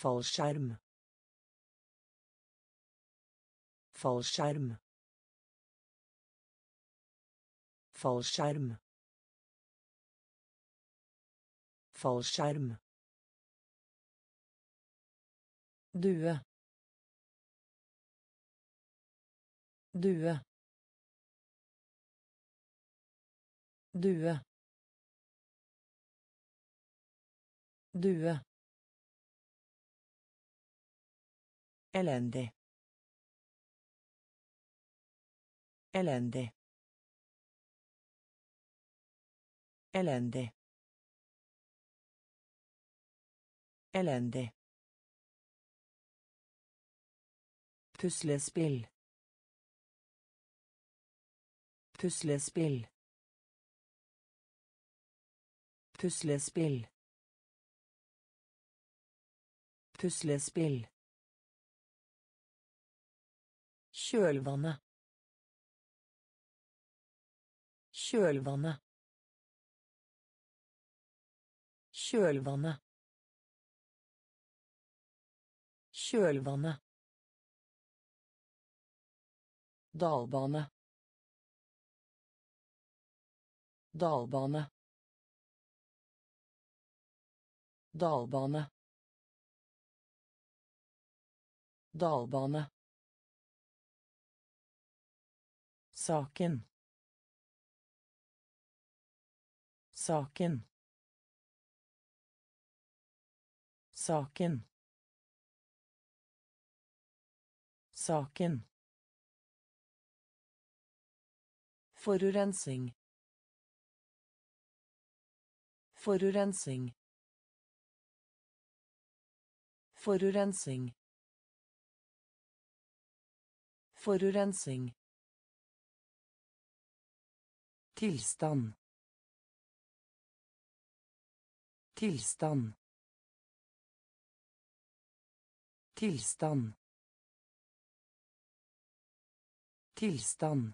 fallskjerm. Fallskjerm. Fallskjerm. Fallskjerm. Due. Due. Due. Due Elendig. Elendig. Elendig. Elendig. Puslespill. Puslespill. Puslespill. Puslespill. Kjølvannet. Kjølvannet. Kjølvannet. Kjølvannet. Dalbane. Dalbane. Dalbane. Dalbane. Saken. Saken. Saken. Saken. Forurensing. Forurensing. Forurensing. Forurensing. Tilstand. Tilstand. Tilstand. Tilstand.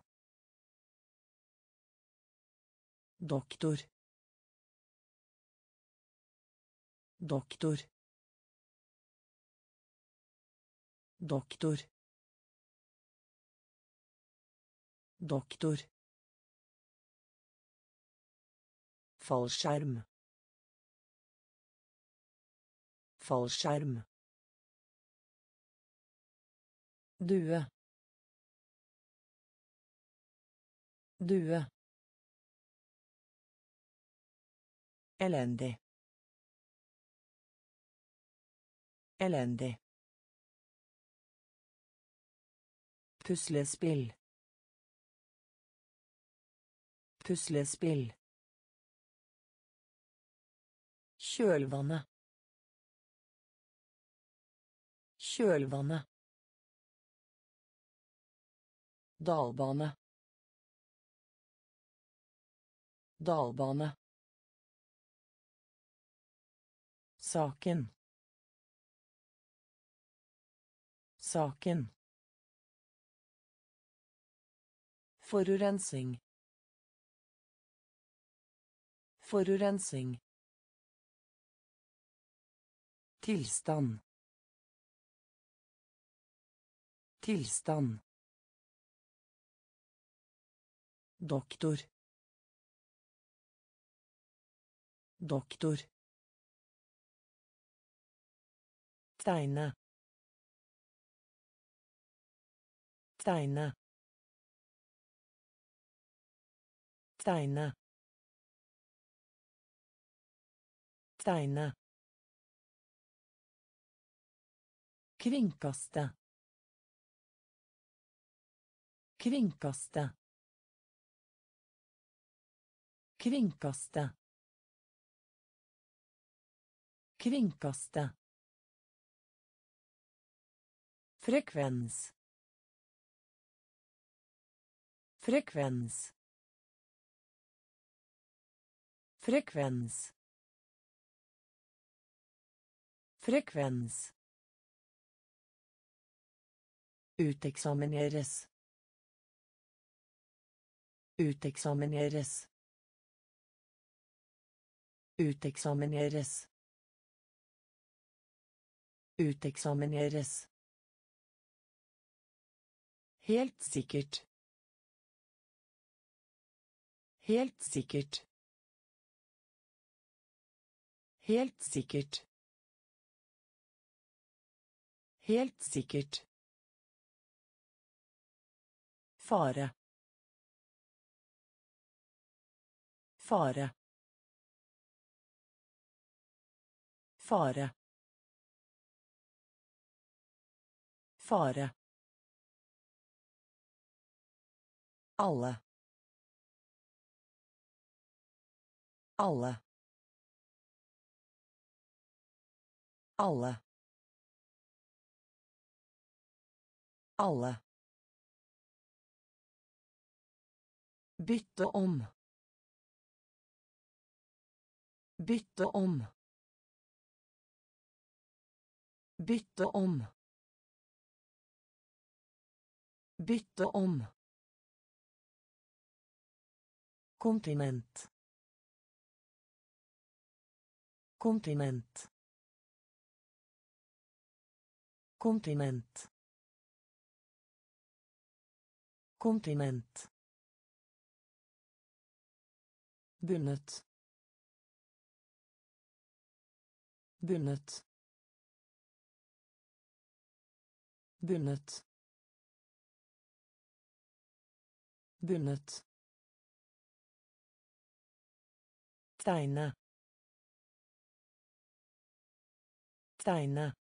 Doktor. Doktor. Doktor. Doktor. Fallskjerm. Fallskjerm. Due. Due. Elendig. Elendig. Puslespill. Puslespill. Kjølvannet. Kjølvannet. Dalbane. Dalbane. Saken. Saken. Forurensing. Forurensing. Tilstand. Tilstand. Doktor. Doktor. Tegne. Tegne. Tegne. Tegne. Kringkaste. Kringkaste. Kringkaste. Kringkaste. Frekvens. Frekvens. Frekvens. Frekvens. Uteksamineres. Uteksamineres. Uteksamineres. Uteksamineres. Helt sikkert. Helt sikkert. Helt sikkert. Helt sikkert. Fare. Fare. Fare. Fare. Alle. Alle. Alle. Alle. Bytte om. Bytte om. Bytte om. Bytte om. Kontinent. Kontinent. Kontinent. Kontinent. Bundet. Bundet. Bundet. Bundet. Tegne tegne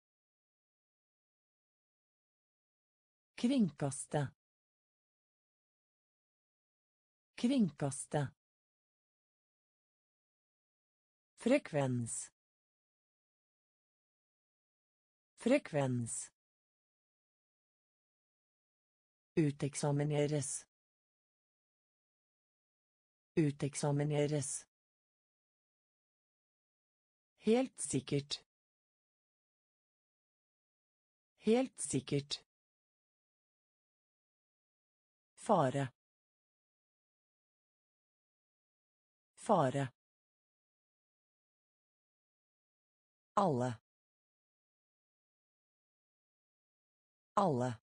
kringkaste. Kringkaste Frekvens. Frekvens. Uteksamineres. Uteksamineres. Helt sikkert. Helt sikkert. Fare. Fare. Alle. Alle.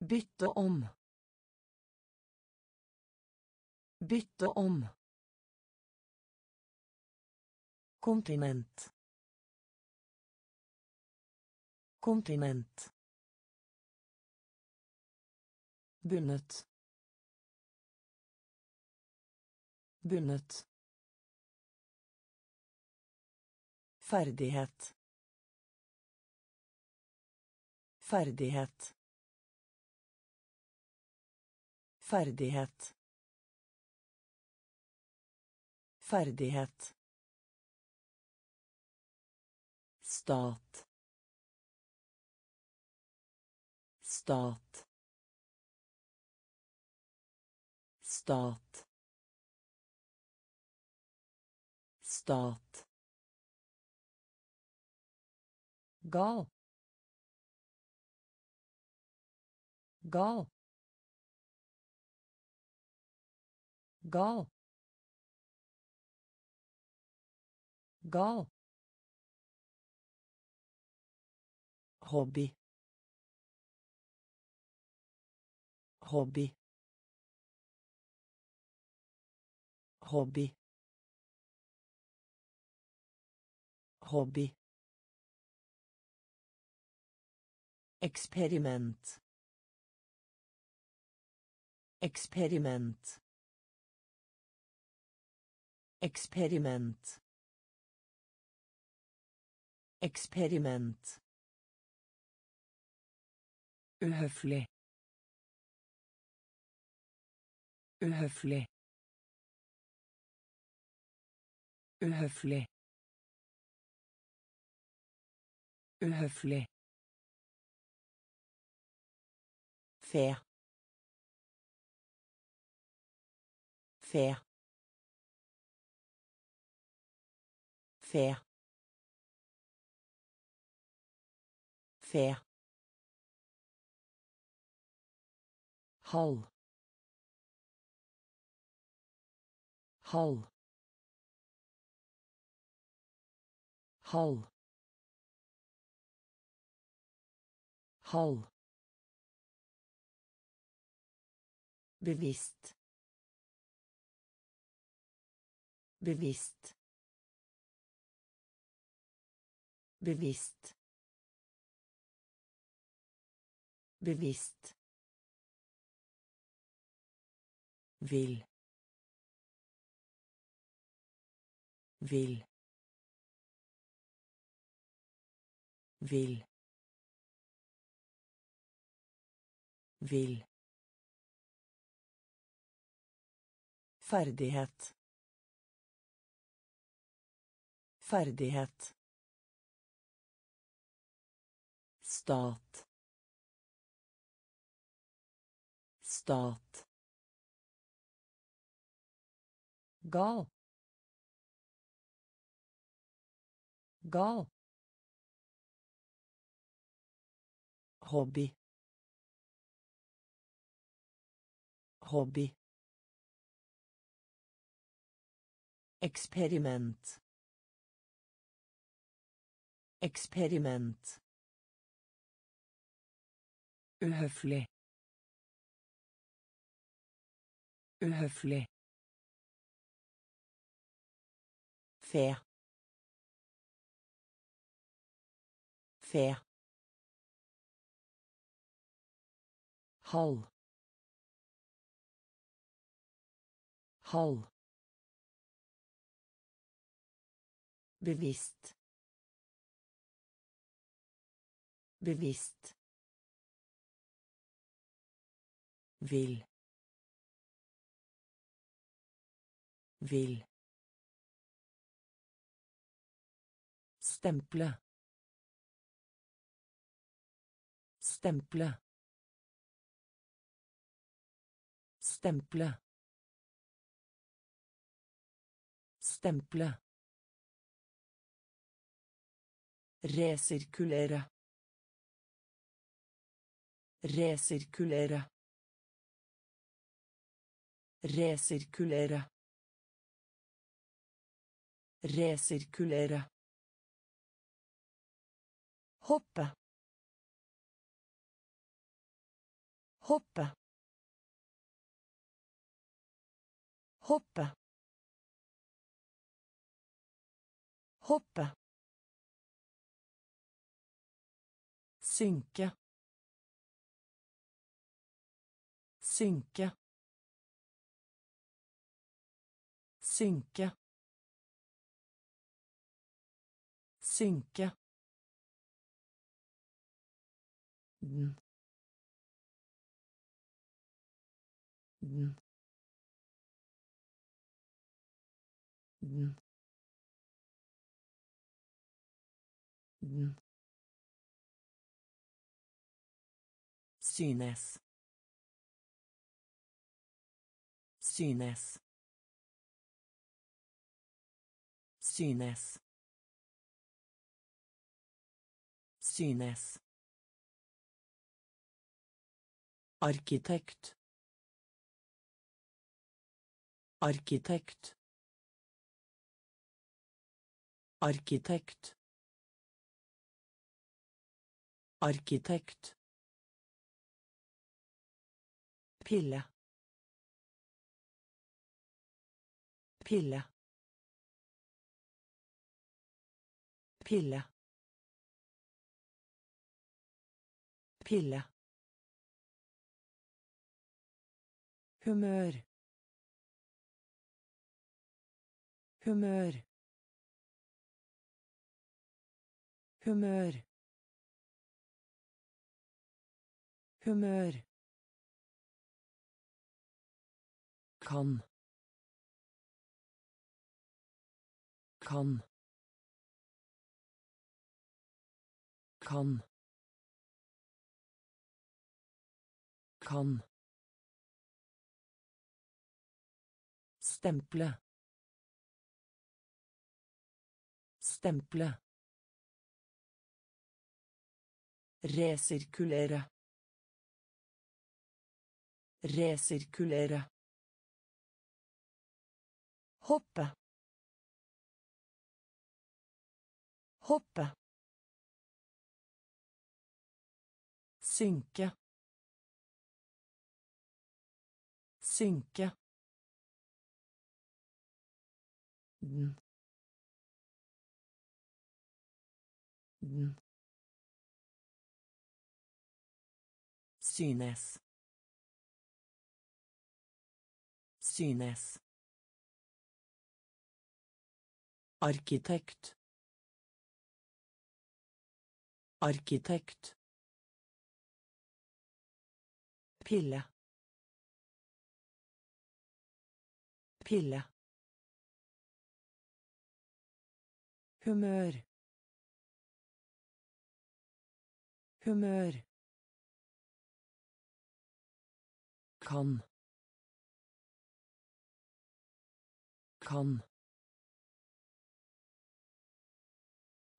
Bytte om. Bytte om. Kontinent. Kontinent. Bundet. Bundet. Ferdighet. Ferdighet. Ferdighet. Ferdighet. Stat. Stat. Stat. Stat. Gal gal gal gal hobby. Hobby. Hobby. Hobby Experiment. Experiment. Experiment. Experiment. Uhøflig. Uhøflig. Uhøflig. Uhøflig. Faire. Faire. Faire. Faire. Hal. Hal. Hal. Hal. Bevisst. Bevisst. Bevisst. Bevisst. Vil. Vil. Vil. Vil Ferdighet. Ferdighet. Stat. Stat. Gal. Gal. Hobby. Hobby. Experiment. Experiment. Uhøflig. Uhøflig. Faire. Faire. Hal. Hal. Bevisst. Bevisst. Vil. Vil. Stemple. Stemple. Stemple. Stemple Resirkulere. Resirkulere. Resirkulere. Resirkulere. Hoppe. Hoppe. Hoppe. Hoppe. Synke. Synke. Synke. Synke. Den. Den. Den. Den Synes. Synes. Synes. Synes. Arkitekt. Arkitekt. Arkitekt. Arkitekt. Pille. Pille. Pille. Pille. Humør. Humør. Humør. Humør kan. Kan. Kan. Kan. Stemple. Stemple. Resirkulere. Resirkulere Hoppe. Hoppe. Synke. Synke. Den. Den. Synes. Synes. Arkitekt. Arkitekt. Pille. Pille. Humør. Humør. Kan. Kan.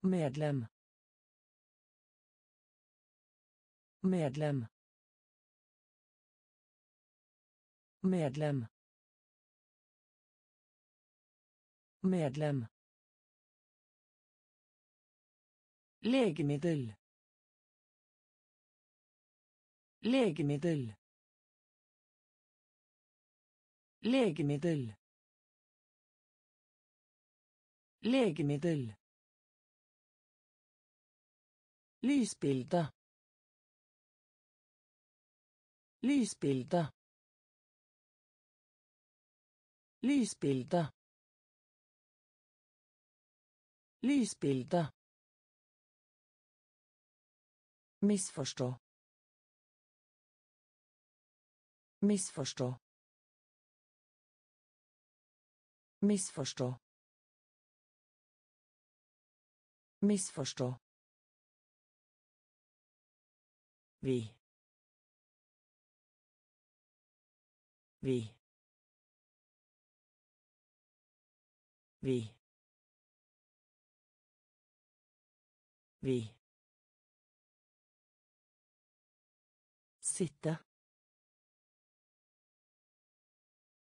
Medlem. Medlem. Medlem. Medlem. Legemiddel. Legemiddel. Legemiddel. Legemiddel. Lysbilde. Lysbilde. Lysbilde. Lysbilde. Misforstå. Misforstå. Misforstå. Misforstå. Vi. Vi. Vi. Vi. Sitte.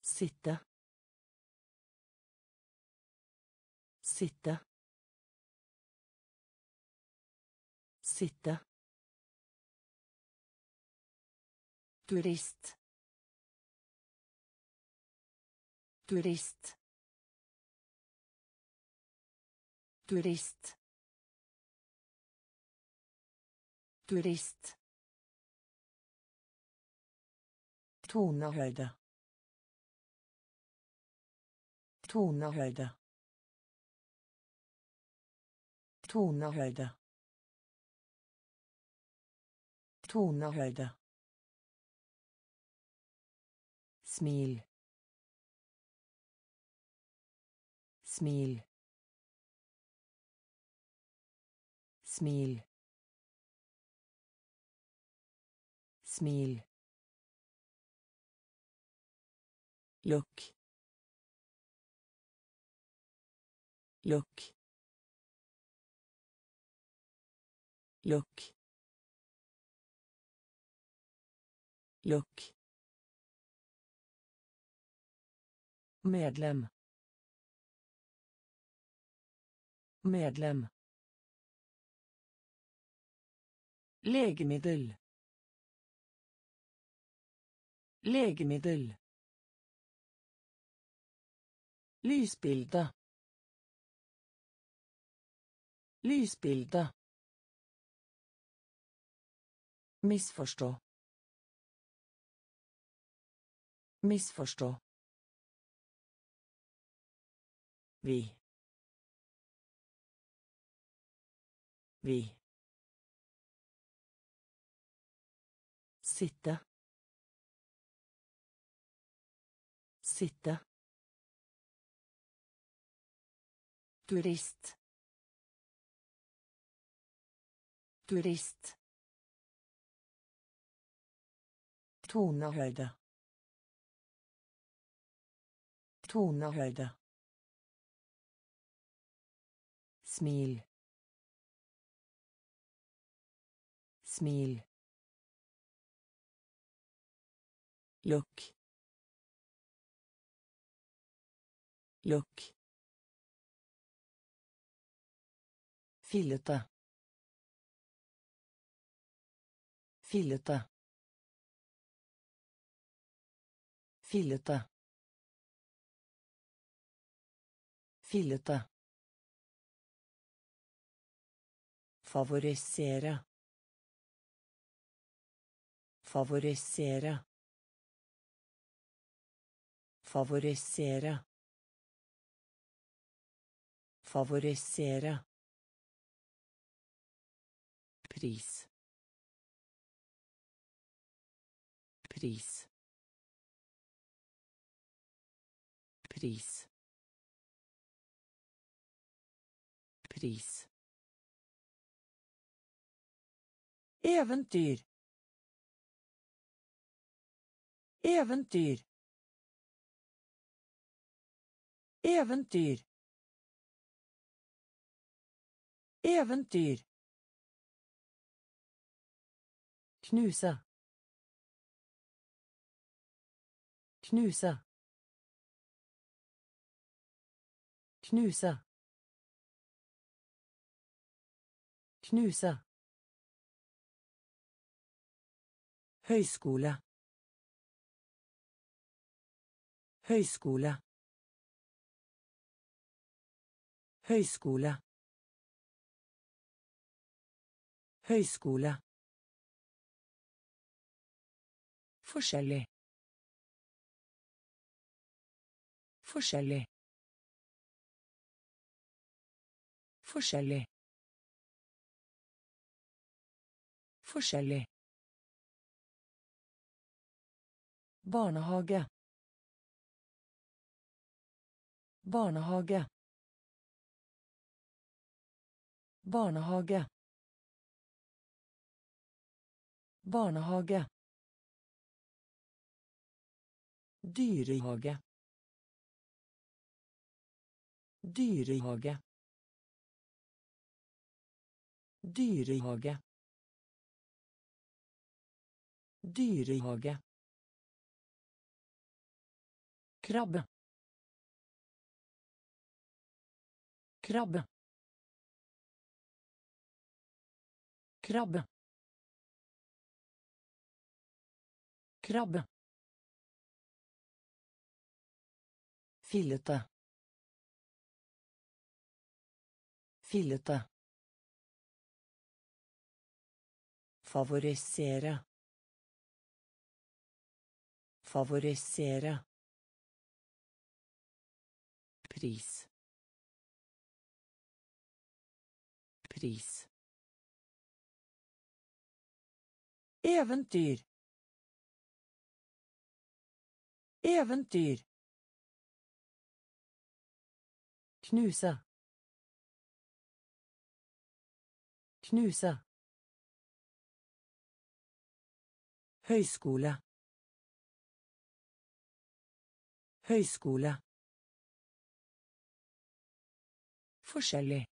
Sitte. Sitte. Sitte. Turist. Turist. Turist. Turist. Tonehøyde. Tonehøyde. Tonehøyde. Tonehøyde. Smil. Smil. Smil. Smil. Lukk. Lukk. Lukk. Lukk. Medlem. Medlem. Legemiddel. Legemiddel. Lysbilde. Lysbilde. Misforstå. Misforstå. Vi. Vi. Sitte. Sitte. Turist. Turist. Tonehøyde. Tonehøyde. Smil. Smil. Lukk. Lukk. Fillete. Fillete. Fillete. Fillete. Favorisere. Favorisere. Favorisere. Favorisere. Pris. Pris. Pris. Pris. Eventyr. Eventyr. Eventyr. Eventyr. Knuse. Knuse. Knuse. Knuse. Høyskole. Høyskole. Høyskole. Høyskole. Forskjellig. Forskjellig. Forskjellig. Forskjellig. Barnehage. Barnehage. Barnehage. Barnehage. Dyrehage. Dyrehage. Dyrehage. Dyrehage. Krabbe. Krabbe. Krabbe. Krabbe. Fillete. Fillete. Favorisere. Favorisere. Pris. Pris. Eventyr. Eventyr. Knuse. Knuse. Høyskole. Høyskole. Forskjellig.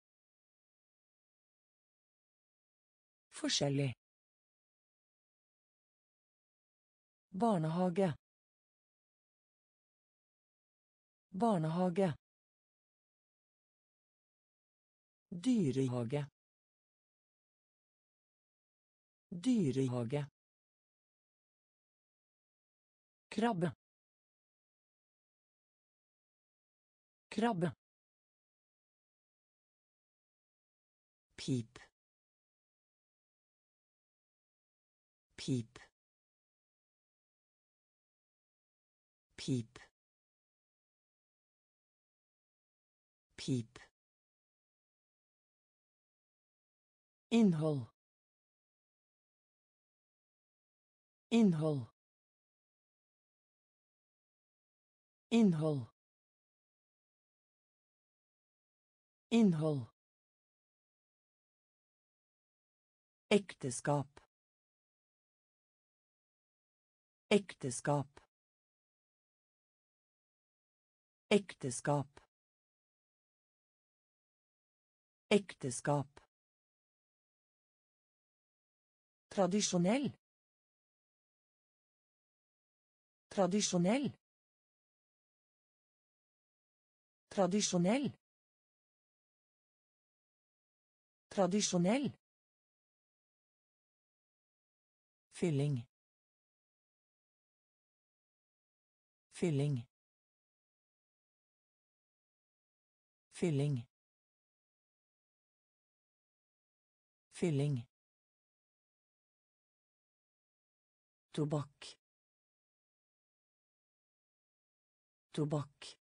Forskjellig. Barnehage. Barnehage. Dyrehage. Dyrehage. Krabbe. Krabbe. Pip. Pip. Pip. Pip. Innhold. Innhold. Innhold. Innhold. Ekteskap. Ekteskap. Ekteskap. Ekteskap. Tradisjonell. Tradisjonell. Tradisjonell. Tradisjonell. Fylling. Fylling. Fylling. Fylling. Tobakk. Tobakk.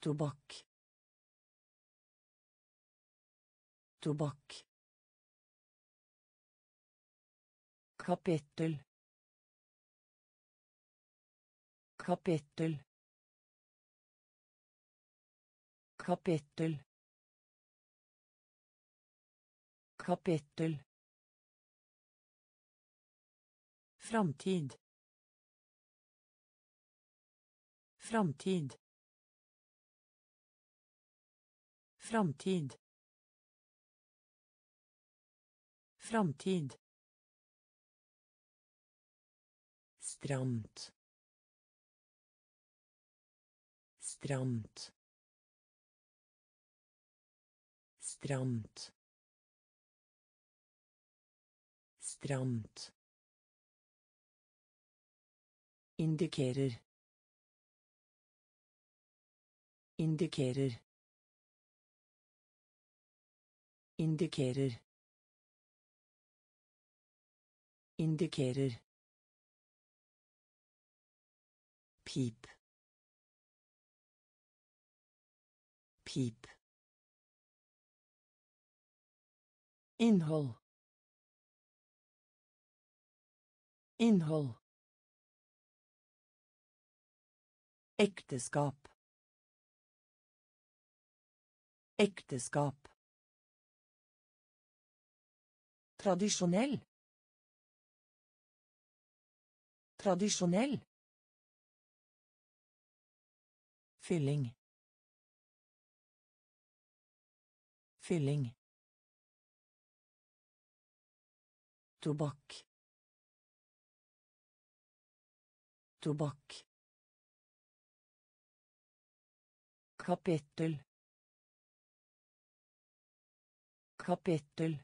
Tobakk. Tobakk. Kapittel. Kapittel. Kapittel. Kapittel. Framtid. Framtid. Framtid. Framtid. Stramt. Stramt. Stramt. Stramt. Indikerer. Indikerer. Indikerer. Indikerer. Pip. Pip. Innhold. Innhold. Ekteskap. Ekteskap. Tradisjonell. Tradisjonell. Fylling. Fylling. Tobakk. Tobakk. Kapittel. Kapittel.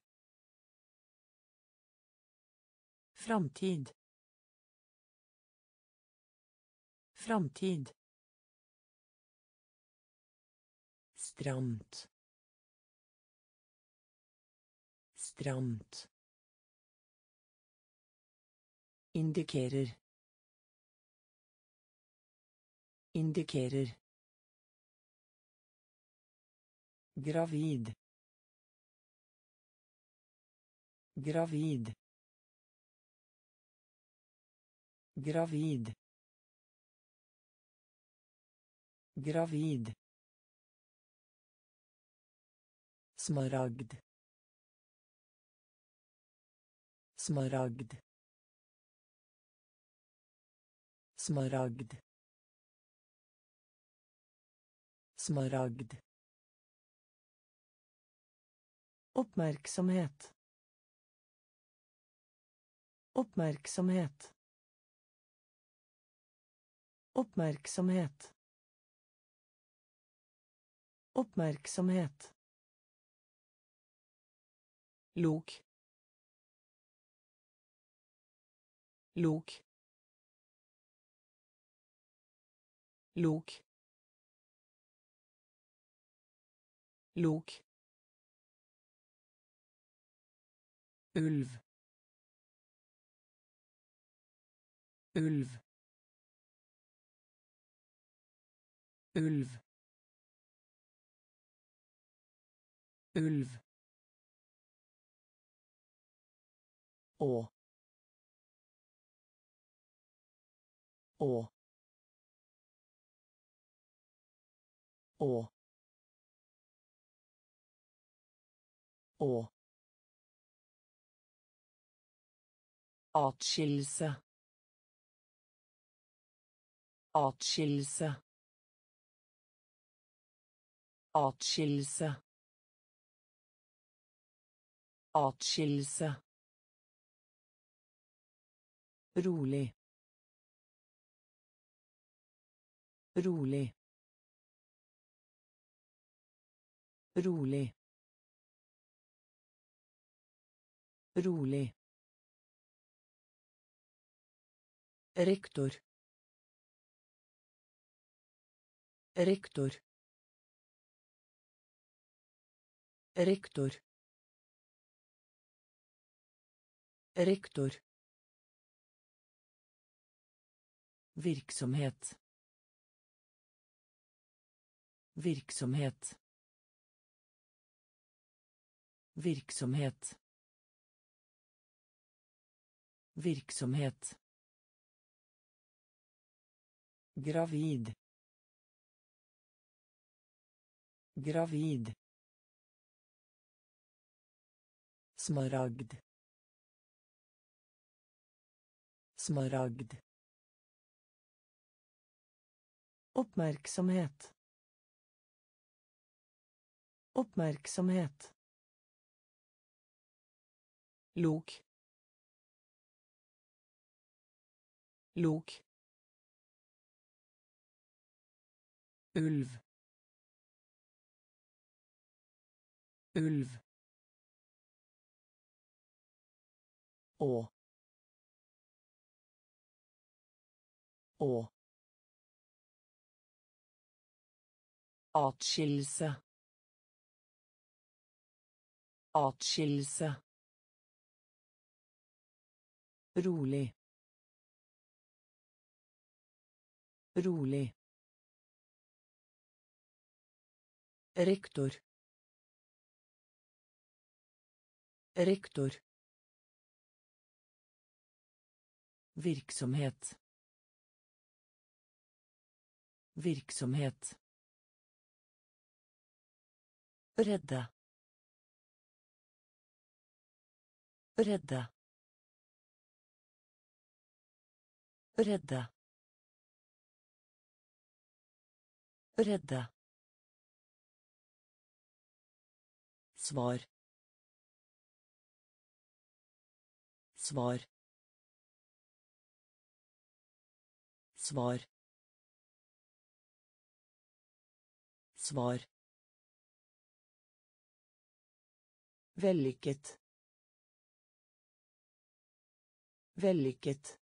Framtid. Framtid. Stramt. Stramt. Indikerer. Indikerer. Gravid. Gravid. Gravid. Gravid. Smaragd. Smaragd. Smaragd. Smaragd. Oppmerksomhet. Oppmerksomhet. Oppmerksomhet. Oppmerksomhet. Lok. Lok. Lok. Lok. Ulv. Ulv. Ulv. Ulv. Å. Å. Å. Å. Atskillelse. Atskillelse. Atskillelse. Atskillelse. Rolig. Rolig. rolig. Rolig. Rektor. Rektor. Rektor. Rektor Virksomhet. Virksomhet. Virksomhet. Virksomhet. Gravid. Gravid. Smaragd. Smaragd. Oppmerksomhet. Oppmerksomhet. Lok. Lok. Ulv. Ulv. Å. Å. Atskillelse. Atskillelse. Rolig. Rolig. Rektor. Rektor. Virksomhet. Redde. Redde. Redde. Redde. Svar. Svar. Svar. Svar. Vellykket. Vellykket.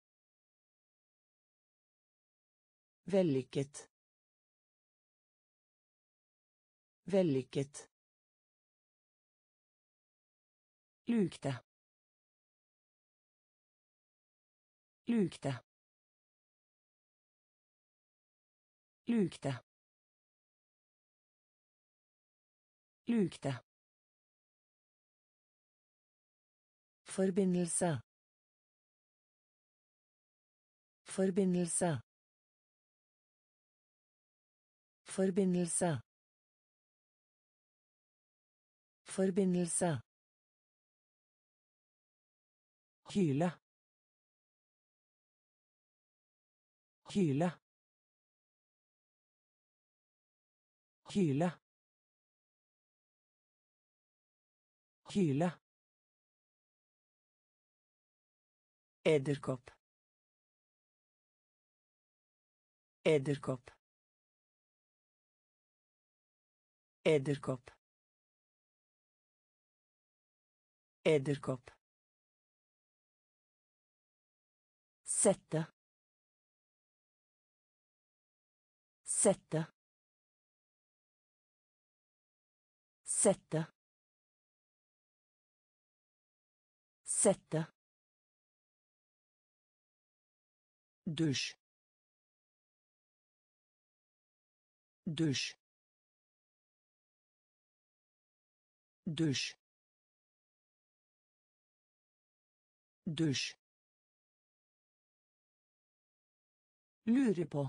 Vellykket. Vellykket. Lukte. Lukte. Lukte. Lukte. Forbindelse. Forbindelse. Forbindelse. Forbindelse. Kyle. Kyle. Kyle. Kyle. Edderkopp. Edderkopp. Edderkopp. Edderkopp. Sette. Sette. Sette. Sette. Dusj. Dusj. Dusj. Dusj. Lure på.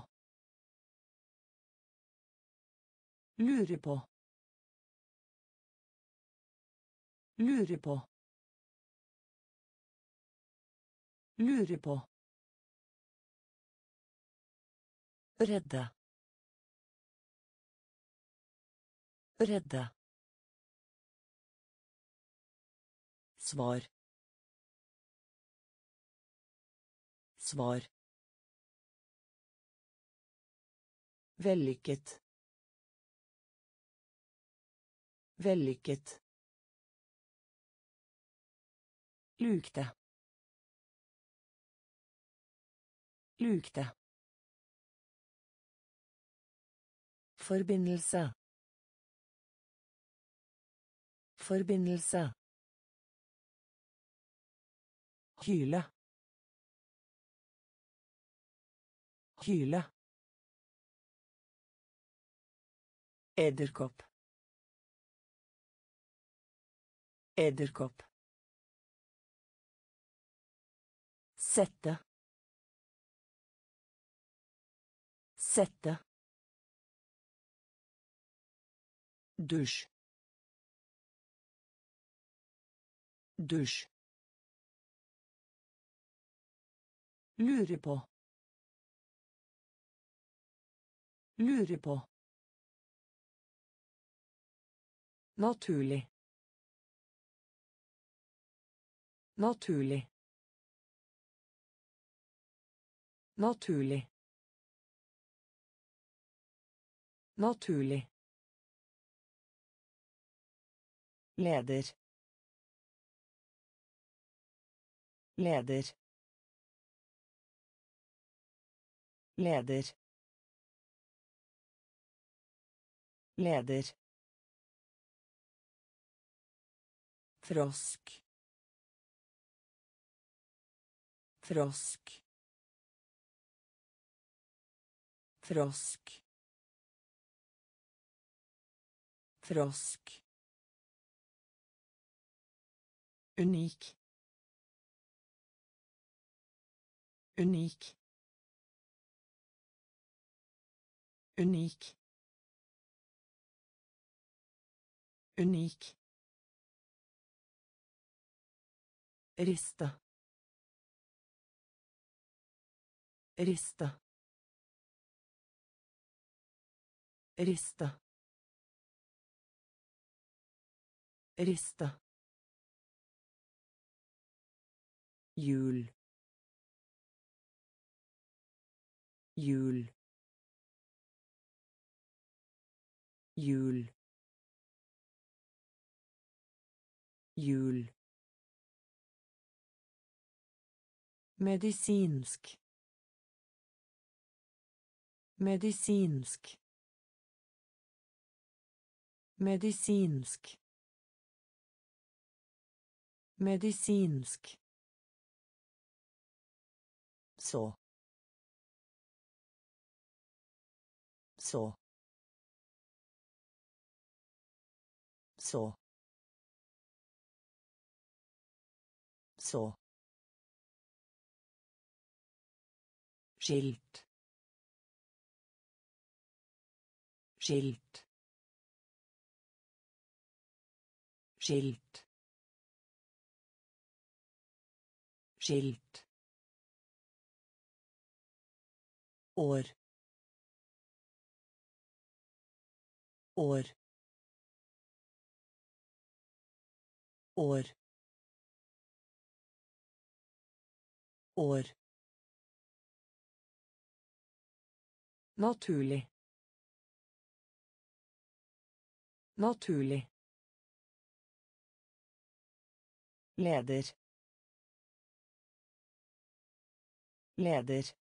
Lure på. Lure på. Lure på. Redde. Redde. Svar. Svar. Vellykket. Vellykket. Lukte. Lukte. Forbindelse. Forbindelse. Kyle. Kyle. Edderkopp. Edderkopp. Sette. Sette. Dusj. Dusj. Lure på. Lure på. Naturlig. Naturlig. Naturlig. Naturlig. Leder. Leder. Leder. Leder. Frosk. Frosk. Frosk. Frosk. Unik. Unik. Unik. Unik. Rista. Rista. Rista. Rista. Jul jul jul jul medisinsk medisinsk medisinsk medisinsk så så så så skilt skilt skilt skilt år. År. År. År. Naturlig. Naturlig. Leder. Leder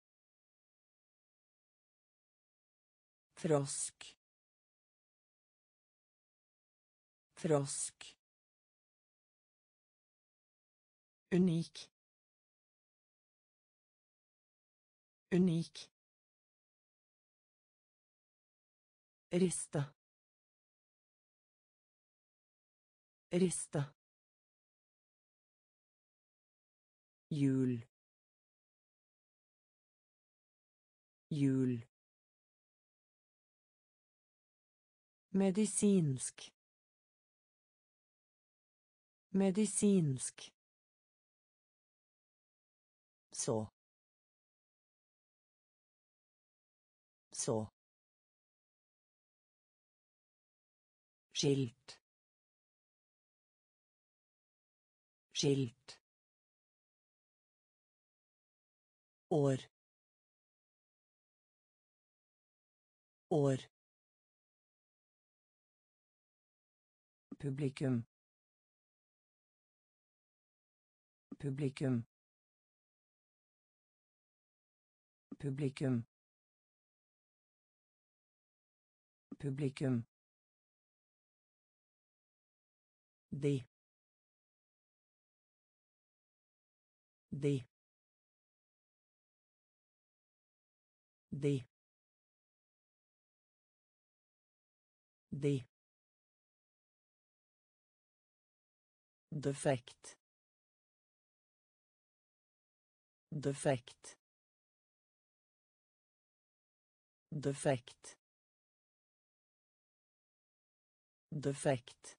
Frosk. Frosk. Unik. Unik. Rista. Rista. Jul. Jul. Medisinsk. Medisinsk. Så. Så. Skilt. Skilt. År. År. Publikum. Publikum. Publikum. Publikum. De. De. De. De. Defekt. Defekt. Defekt. Defekt.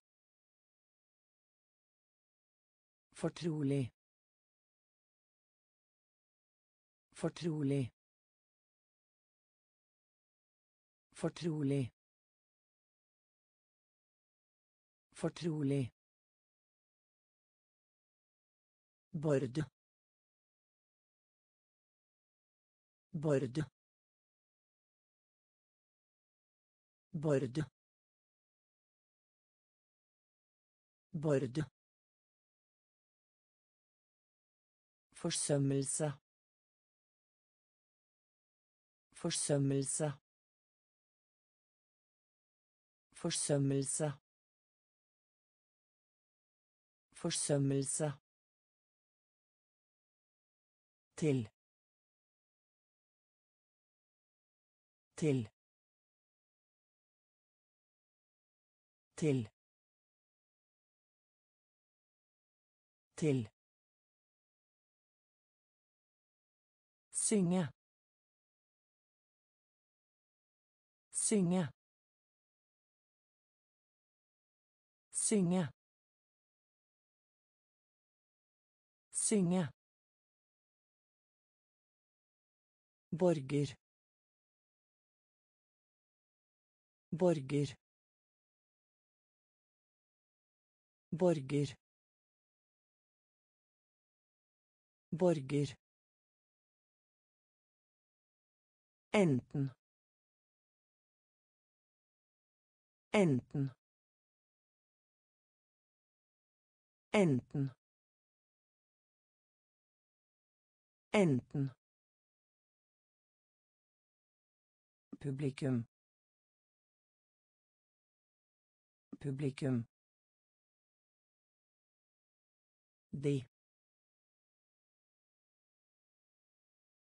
Fortrolig. Fortrolig. Fortrolig. Fortrolig. Bord. Bord. Bord. Bord. Forsømmelse. Forsømmelse. Forsømmelse. Forsømmelse. Til. Til. Til. Til. Synge. Synge. Synge. Synge. Borger. Borger. Borger. Borger. Enten. Enten. Enten. Enten. Publikum. Publikum. De.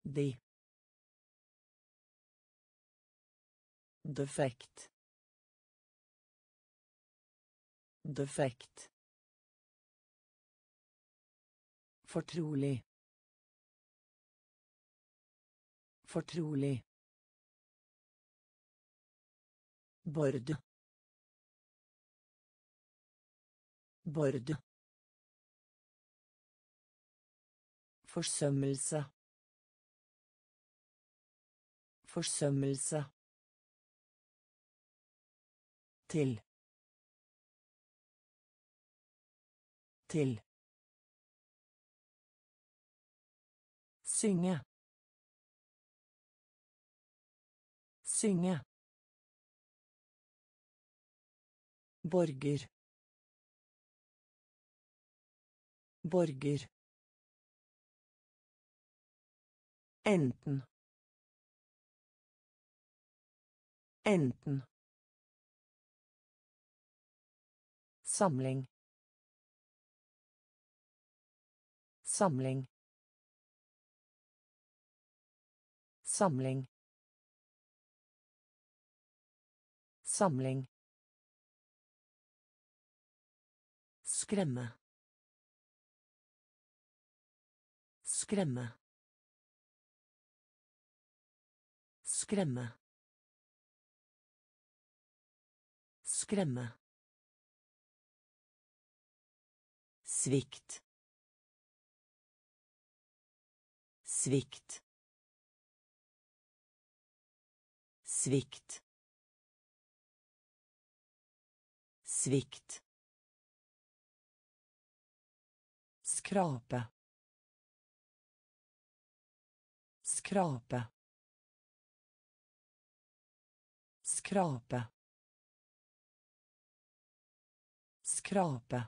De. Defekt. Defekt. Fortrolig. Fortrolig. Bord. Bord. Forsømmelse. Forsømmelse. Til. Til. Synge. Synge. Borger. Borger. Enten. Enten. Samling. Samling. Samling. Samling. Skremme. Skremme. Skremme. Skremme. Svikt. Svikt. Svikt. Svikt. Skrape. Skrape. Skrape. Skrape.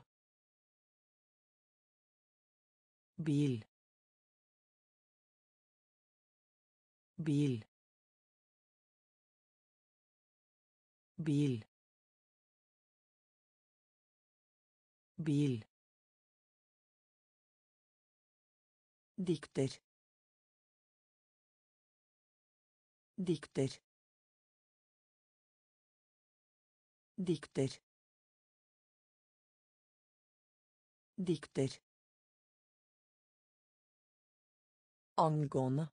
Bil. Bil. Bil. Bil. Dikter. Dikter. Dikter. Dikter. Angående.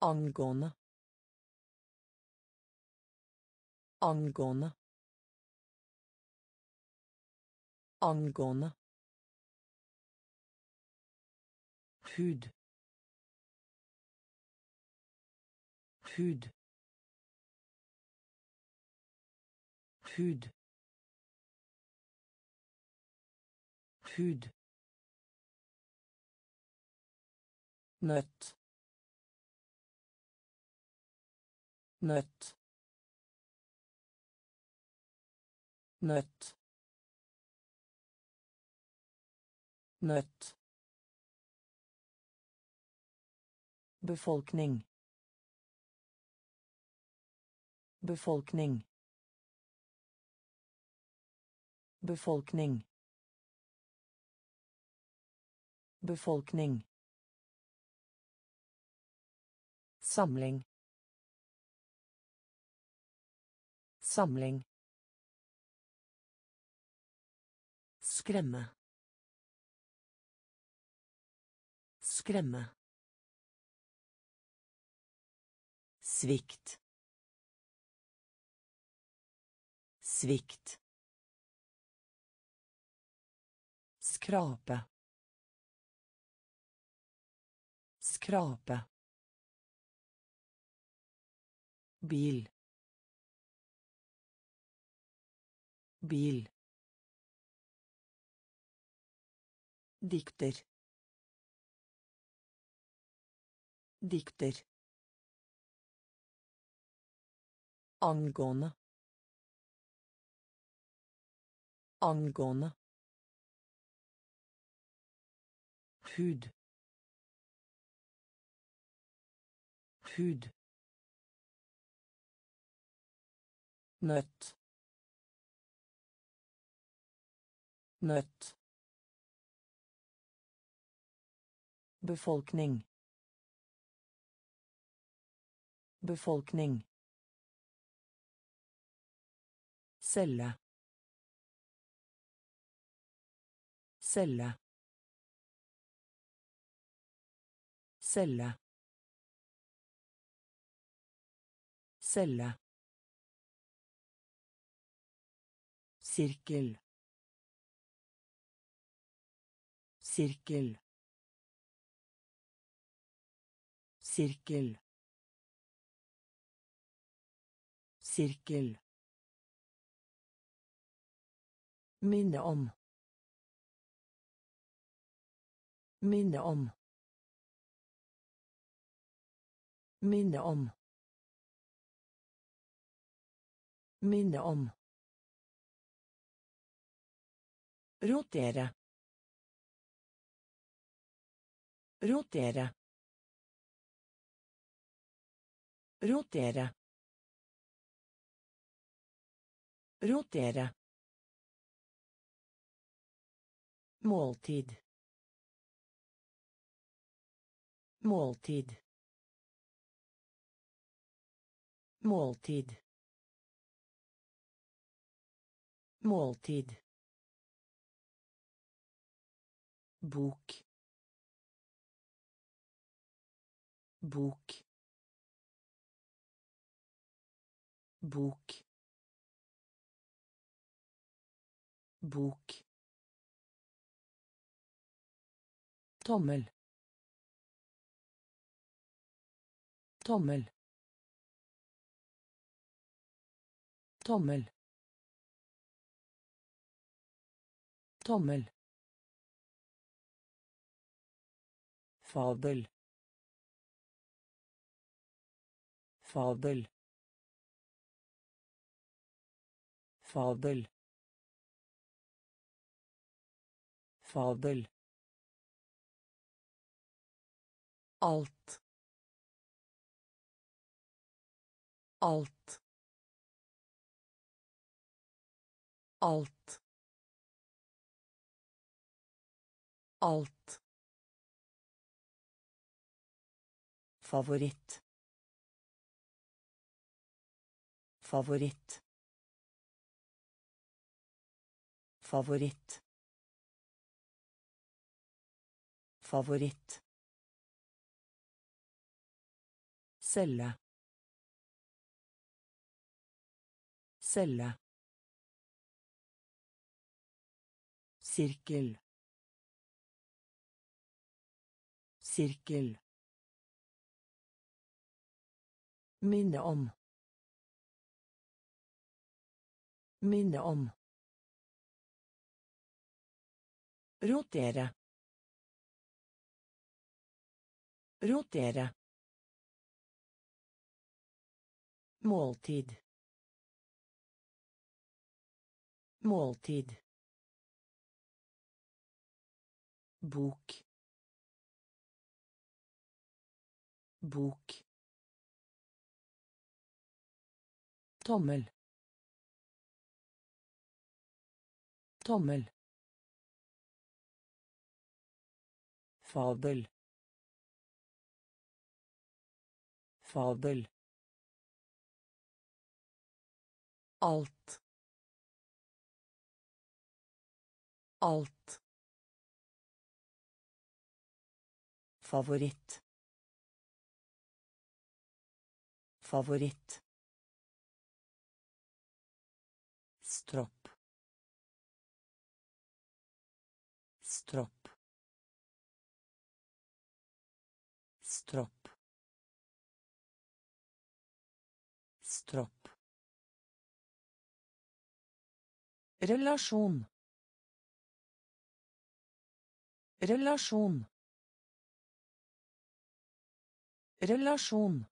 Angående. Angående. Angående. Hud hud hud hud befolkning. Befolkning. Befolkning. Befolkning. Samling. Samling. Skremme. Skremme Svikt. Svikt. Skrape. Skrape. Bil. Bil. Dikter. Dikter. Angående. Angående. Hud. Hud. Nøtt. Nøtt. Befolkning. Befolkning. Celle. Celle. Celle. Celle. Sirkel. Sirkel. Sirkel. Sirkel. Minne om. Minne om. Minne om. Minne om. Rotere. Rotere. Rotere. Rotere. Måltid. Måltid. Måltid. Måltid. Bok. Bok. Bok. Bok. tommel tommel tommel tommel فاضل فاضل فاضل فاضل alt alt alt alt favoritt favoritt favoritt favoritt celle. Celle. Sirkel sirkel minne om. Minne om. Rotere. Rotere Måltid. Måltid. Bok. Bok. Tommel. Tommel. Fabel. Fabel. Alt. Alt. Favoritt. Favoritt Relasjon. Relasjon. Relasjon.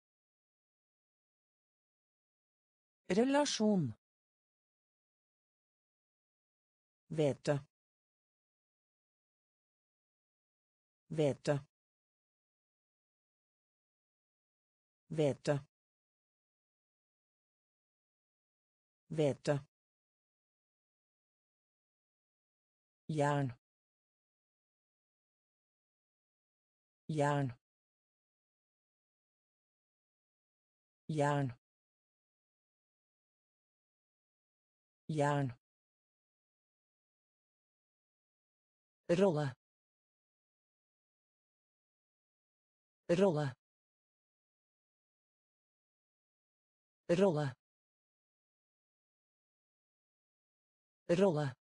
Relasjon. Hvete. Hvete. Hvete. Hvete. Jern jern jern jern rolle rolle rolle rolle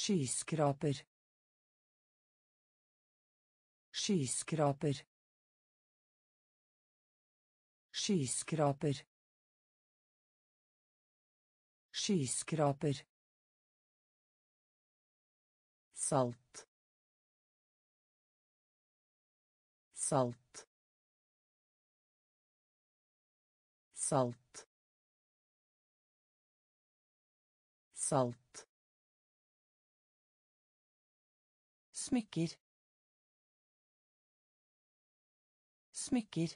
Skyskraper. Skyskraper. Skyskraper. Skyskraper. Salt. Salt. Salt. Salt. Smykker. Smykker.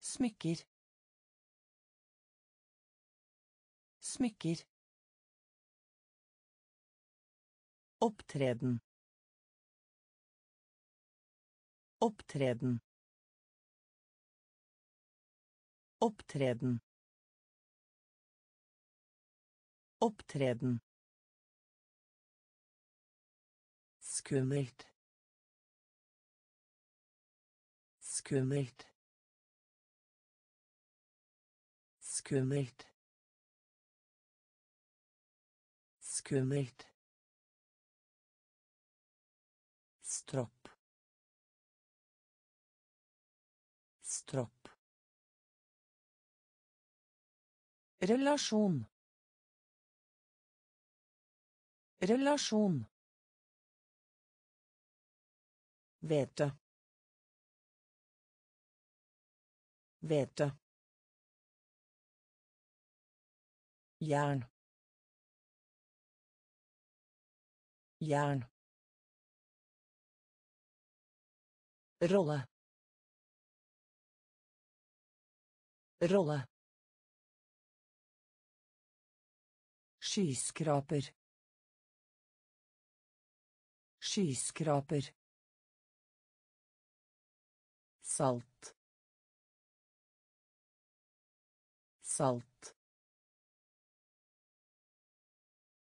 Smykker. Smykker. Opptreden. Opptreden. Opptreden. Opptreden skummelt. Skummelt. Skummelt. Skummelt. Stropp. Stropp. Relasjon. Relasjon Hvete. Hvete. Jern. Jern. Rolle. Rolle. Skyskraper. Skyskraper. Salt. Salt.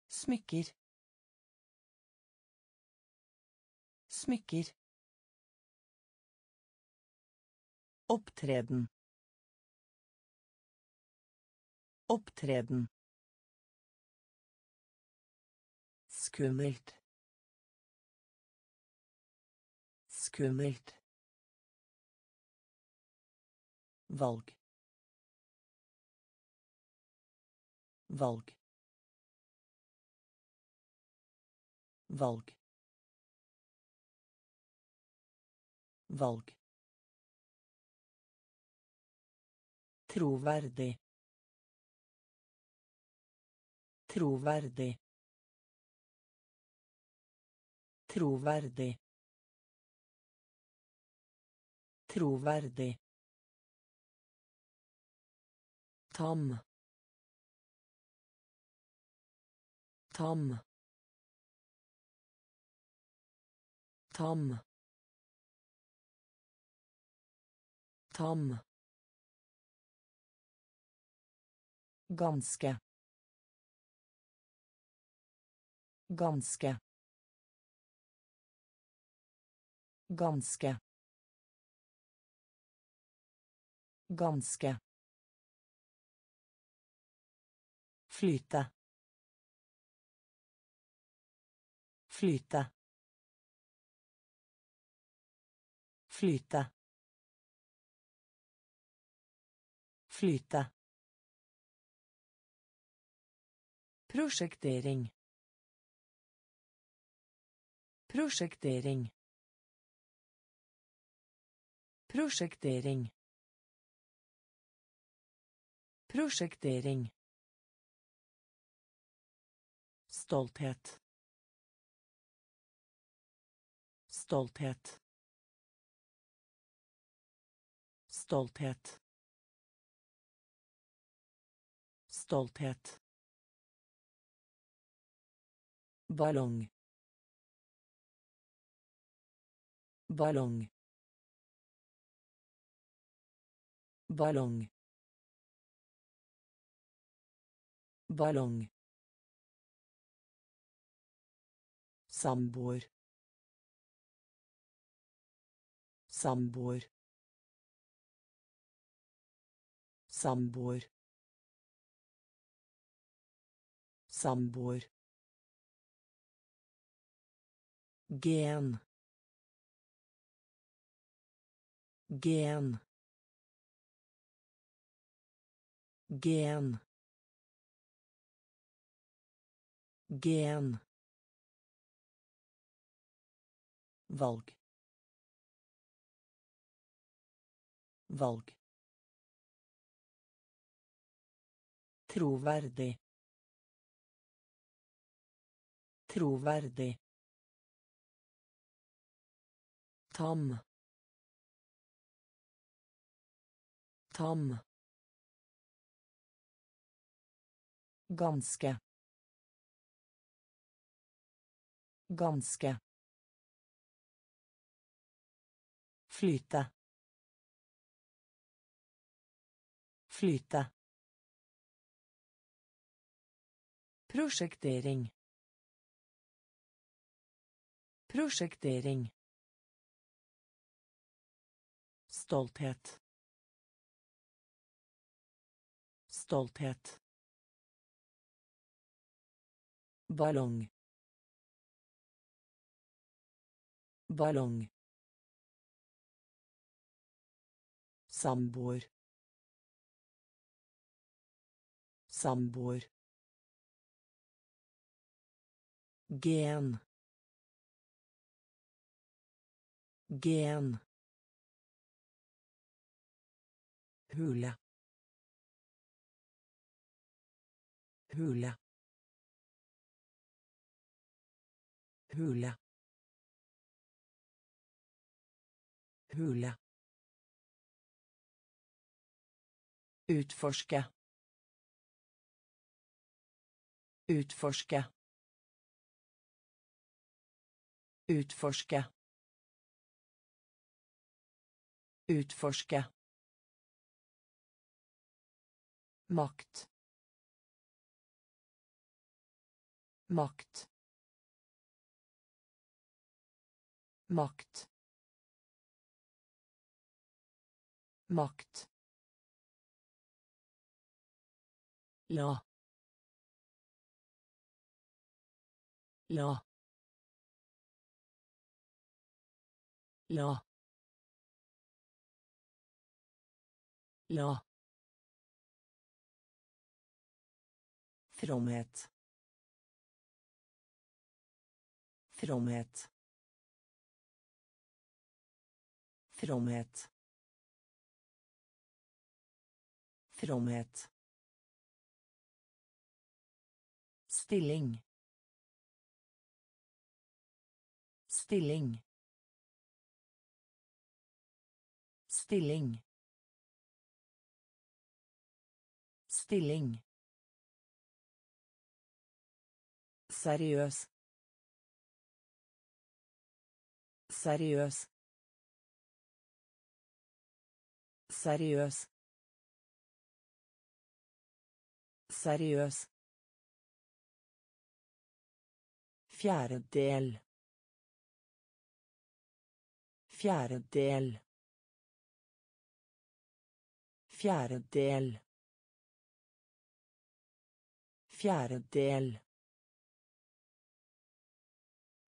Smykker. Smykker. Opptreden. Opptreden. Skummelt. Skummelt. Valg. Valg. Valg. Valg. Troverdig. Troverdig. Troverdig. Troverdig. Tam. Tam. Tam. Tam. Ganske. Ganske. Ganske. Ganske. Flyte. Flyte. Flyte. Flyte. Prosjektering. Prosjektering. Prosjektering. Prosjektering. Stolthet. Stolthet. Stolthet. Stolthet. Ballong. Ballong. Ballong. Ballong. Samboer. Samboer. Samboer. Samboer. Gen. Gen. Gen. Gen. Valg. Valg. Troverdig. Troverdig. Tam. Tam. Ganske. Ganske. Flyte. Flyte. Prosjektering. Prosjektering. Stolthet. Stolthet. Ballong. Ballong. Samboer. Samboer. Gen. Gen. hule hule hule hule Utforske. Utforske. Utforske. Utforske. Makt. Makt. Makt. Makt. La. La. La. La. Fromhet. Fromhet. Fromhet. Fromhet. Stilling. Stilling. Stilling. Stilling. Seriøs. Seriøs. Seriøs. Seriøs. Fjerde del. Fjerde del. Fjerde del. Fjerde del.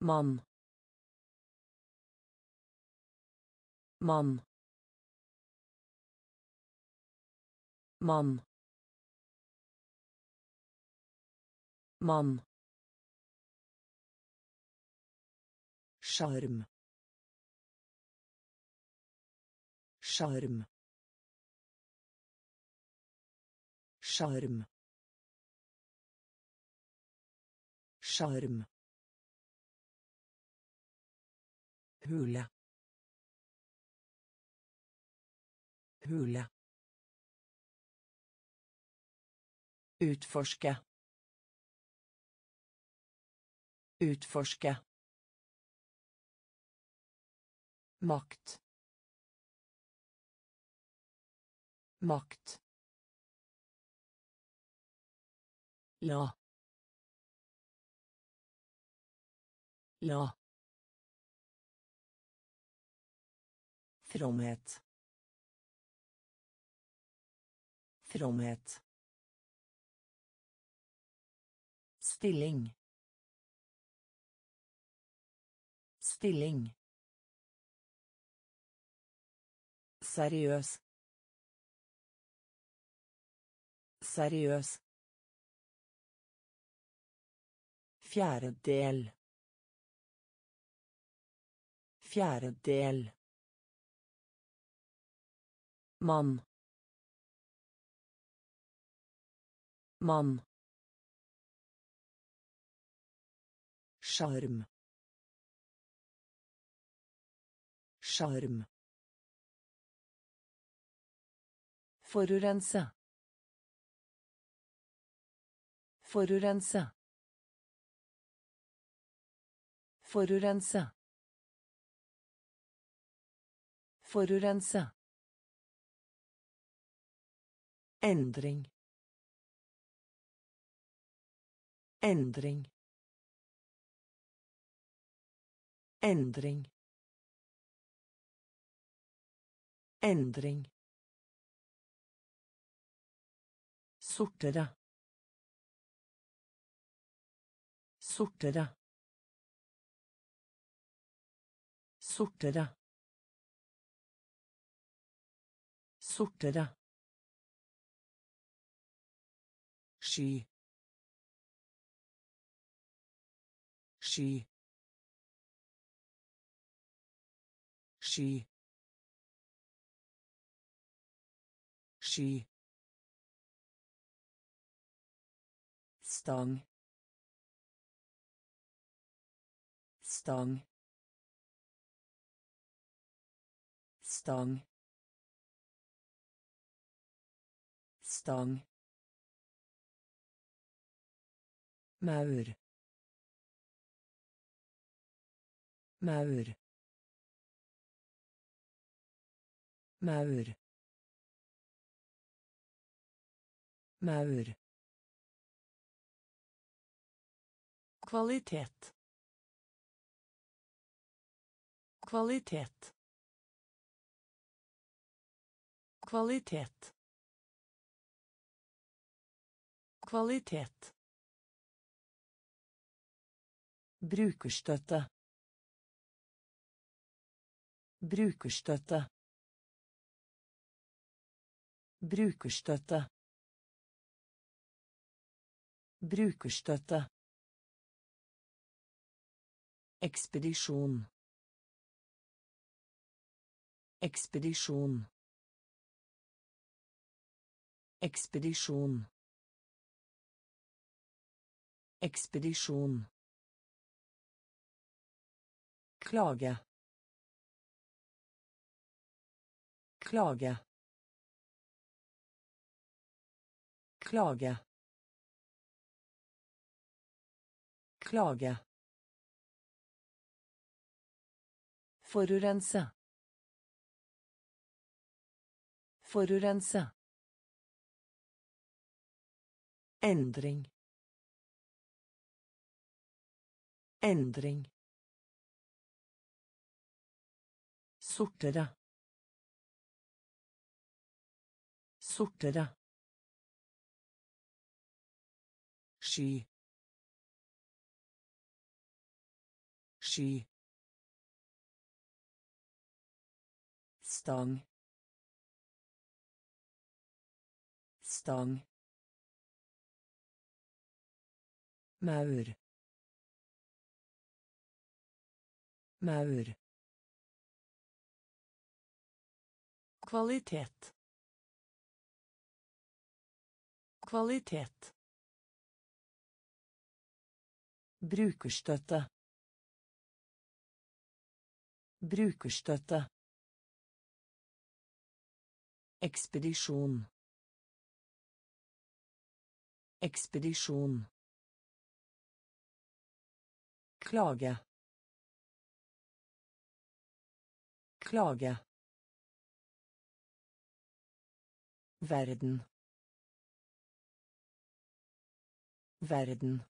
Mann. Mann. Mann. Mann. Sjarm. Sjarm. Sjarm. Sjarm. hule hule Utforske. Utforske. Makt. Makt. La. La. Fromhet. Fromhet. Stilling. Stilling. Seriøs. Seriøs. Fjerde del. Fjerde del. Mann. Mann. Sjarm. Sjarm. Forurense. Forurense. Forurense. Forurense. Endring. Endring. Endring. Endring. Sortere. Sortere. Sortere. Sortere. sky sky sky ski stang. Stang. Stang. Stang. Maur. Maur. Maur. Maur Kvalitet. Kvalitet. Kvalitet. Kvalitet. Brukerstøtte. Brukerstøtte. Brukerstøtte. Brukerstøtte. Ekspedisjon. Ekspedisjon. Ekspedisjon. Ekspedisjon. Klage. Klage. Klage. Klage. Forurense. Forurense. Endring. Endring. Sortere. Sortere. Sky. Sky. Stang. Stang. Maur. Maur. Kvalitet. Kvalitet. Brukerstøtte. Brukerstøtte. Ekspedisjon. Ekspedisjon. Klage. Klage. Verden. Verden.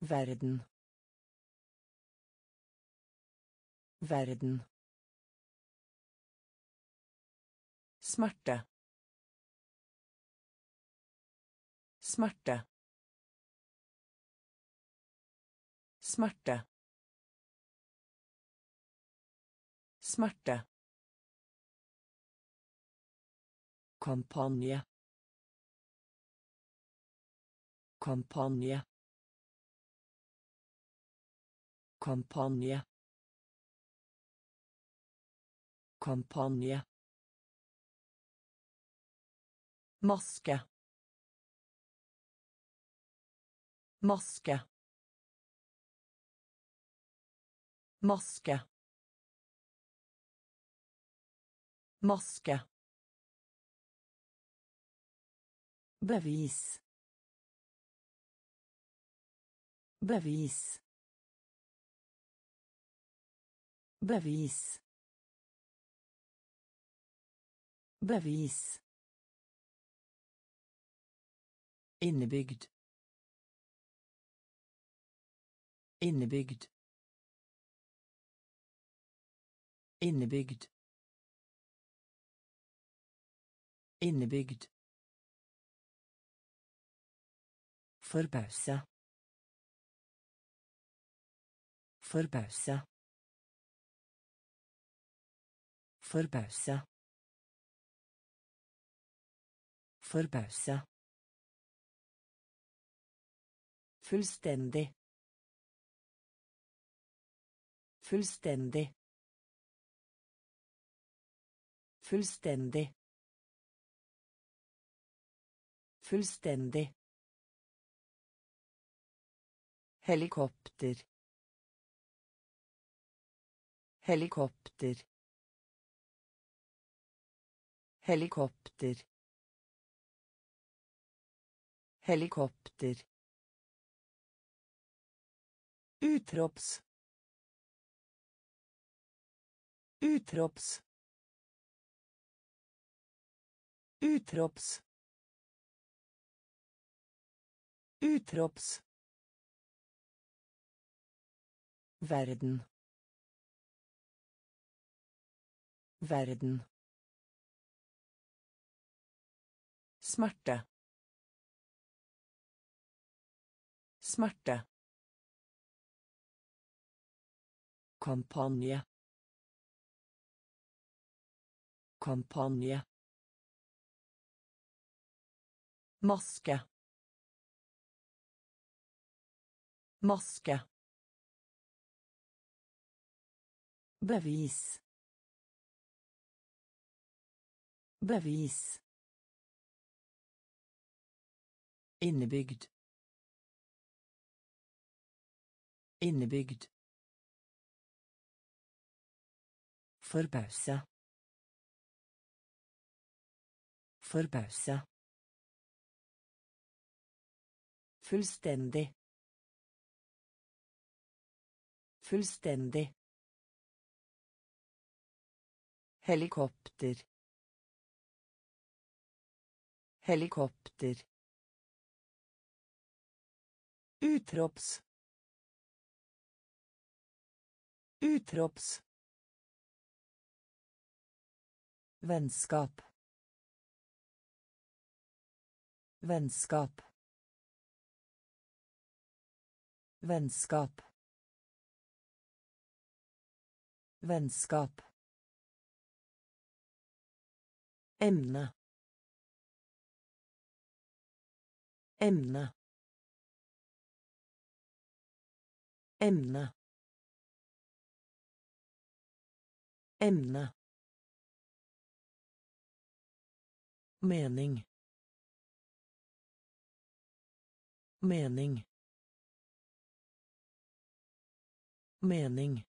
Verden. Verden. Smerte. Smerte. Smerte. Smerte. Kampanje. Kampanje. Kampanje. Kampanje. Maske. Maske. Maske. Maske. Bevis. Bevis. Bevis. Bevis. Innebygd. Innebygd. Innebygd. Innebygd. Forbausa. Forbausa. Forbausa. Forbause. Fullstendig. Fullstendig. Fullstendig. Fullstendig. Helikopter. Helikopter. Helikopter. Helikopter. Utrops. Utrops. Utrops. Utrops. Verden. Verden. Smerte. Smerte. Kampanje. Kampanje. Maske. Maske. Bevis. Bevis. Innebygd. Innebygd. Forbause. Forbause. Fullstendig. Fullstendig. Helikopter. Helikopter. Utrops. Utrops. Vennskap. Vennskap. Vennskap. Vennskap. Emne. Emne. Emne. Emne. Mening. Mening. Mening.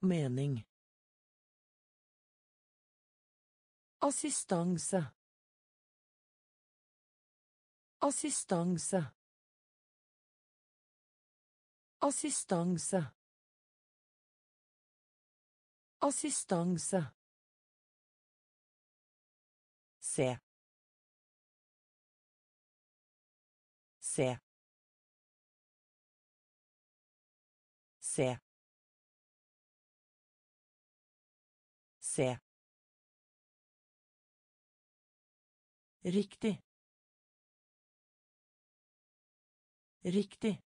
Mening. Assistanse. Assistanse. Assistanse. Assistanse. Se. Se. Se. Se. Riktig. Riktig.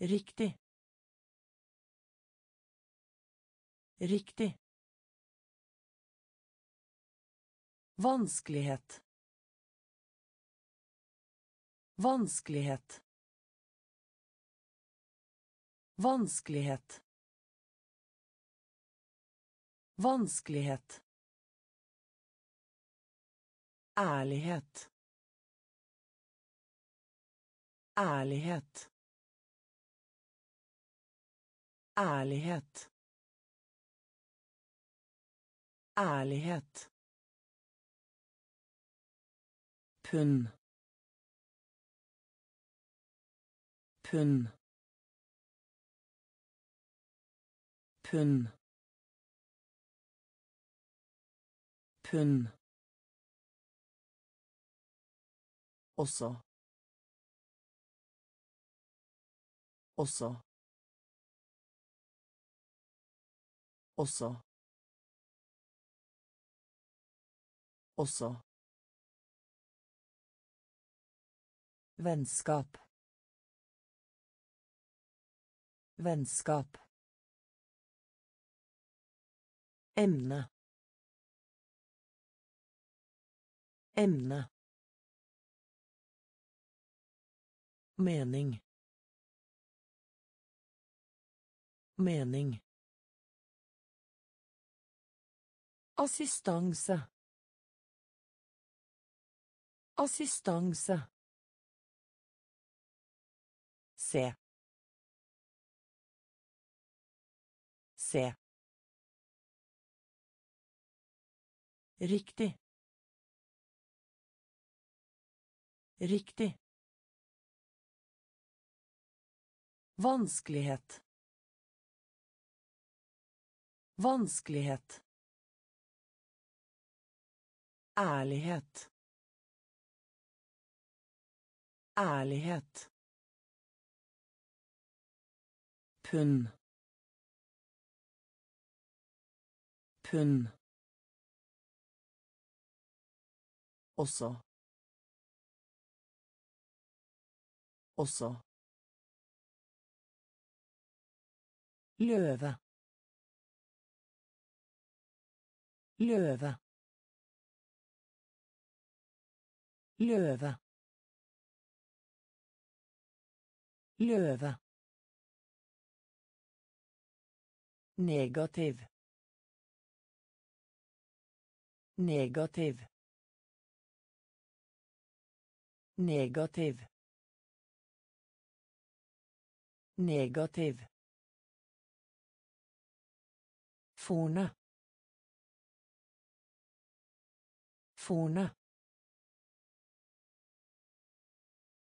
Riktig. Riktig. Vanskelighet. Vanskelighet. Vanskelighet. Vanskelighet. Ærlighet. Ærlighet. Ærlighet. Ærlighet. Pund. Pund. Pund. Pund. Også. Også. Også. Også. Vennskap. Vennskap. Emne. Emne. Mening. Mening. Assistanse. Assistanse. Se. Se. Riktig. Riktig. Vanskelighet. Vanskelighet. Ærlighet. Ærlighet. Pund. Pund. Også. Også. Løve. Løve. Løve. Løve. Negativ. Negativ. Negativ. Negativ. Fone. Fone.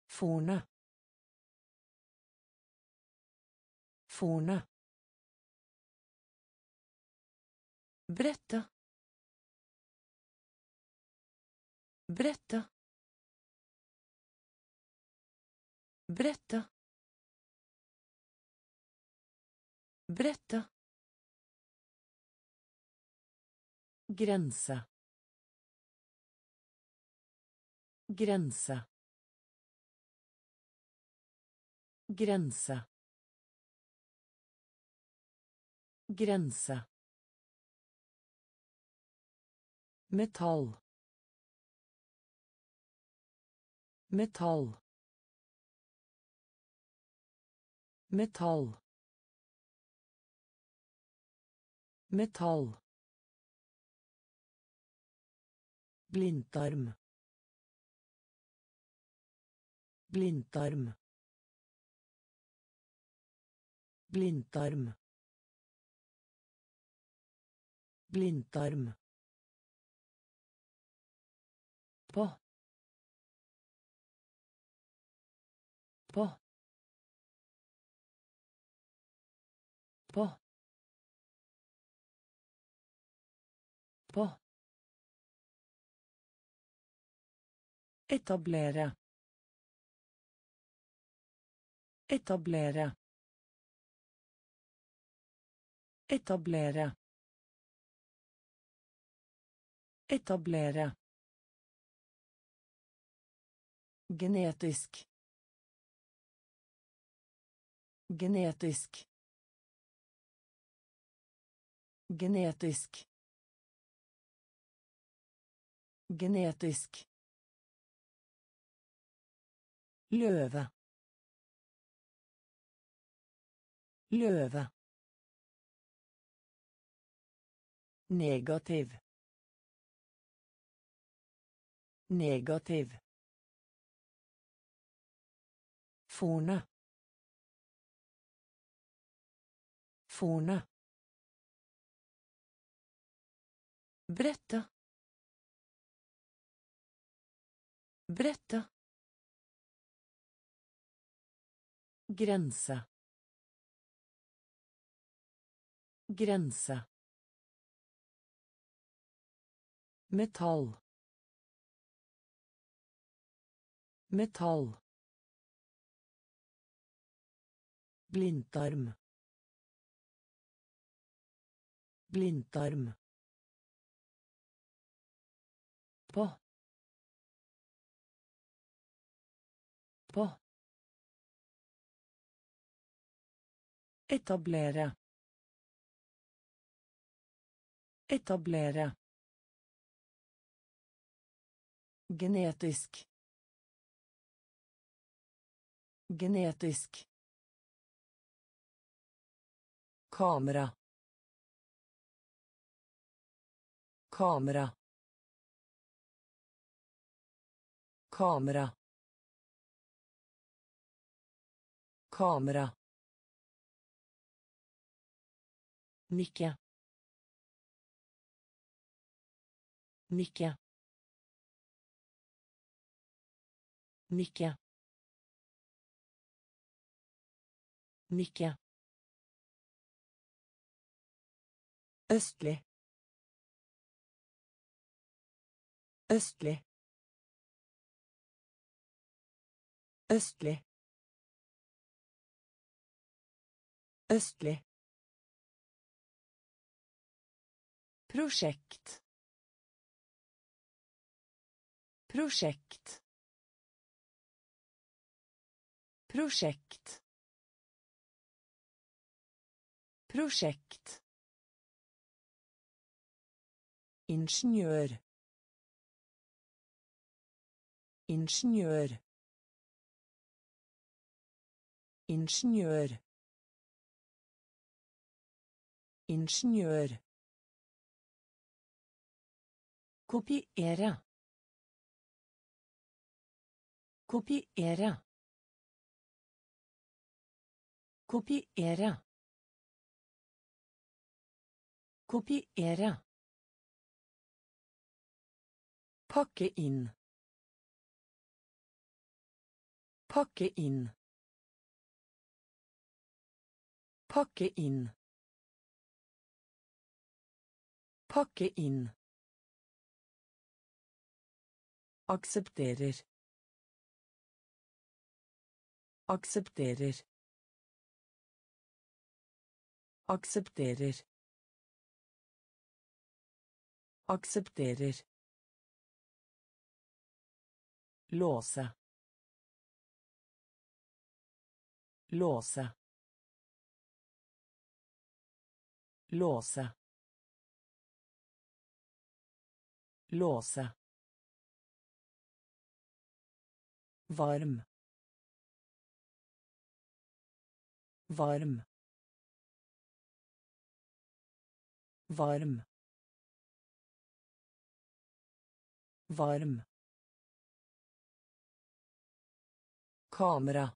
Fone. Fone. Brette. Brette. Brette. Brette. Grense. Grense. Grense. Grense. Metall. Metall. Metall. Metall. Blindtarm. Blindtarm. Blindtarm. Blindtarm. På. På. På. På. Etablere. Etablere. Etablere. Etablere. Genetisk. Genetisk. Genetisk. Genetisk. Løve. Løve. Negativ. Negativ. Fone. Forne. Brette. Brette. Grense. Grense. Metall. Metall. Blindtarm. Blindtarm. På. På. Etablere. Etablere. Genetisk. Genetisk. Kamera. Kamera. Kamera. Kamera. Nikke nikke nikke nikke østlig østlig østlig østlig Prosjekt. Prosjekt. Prosjekt. Prosjekt. Ingeniør. Ingeniør. Ingeniør. Ingeniør. Kopiere. Kopiere. Kopiere. Kopiere. Pakke inn. Pakke inn. Pakke inn. Pakke inn. Aksepterer. Aksepterer. Aksepterer. Aksepterer. L'ossa. L'ossa. L'ossa. L'ossa. Varm. Varm. Varm. Varm. Kamera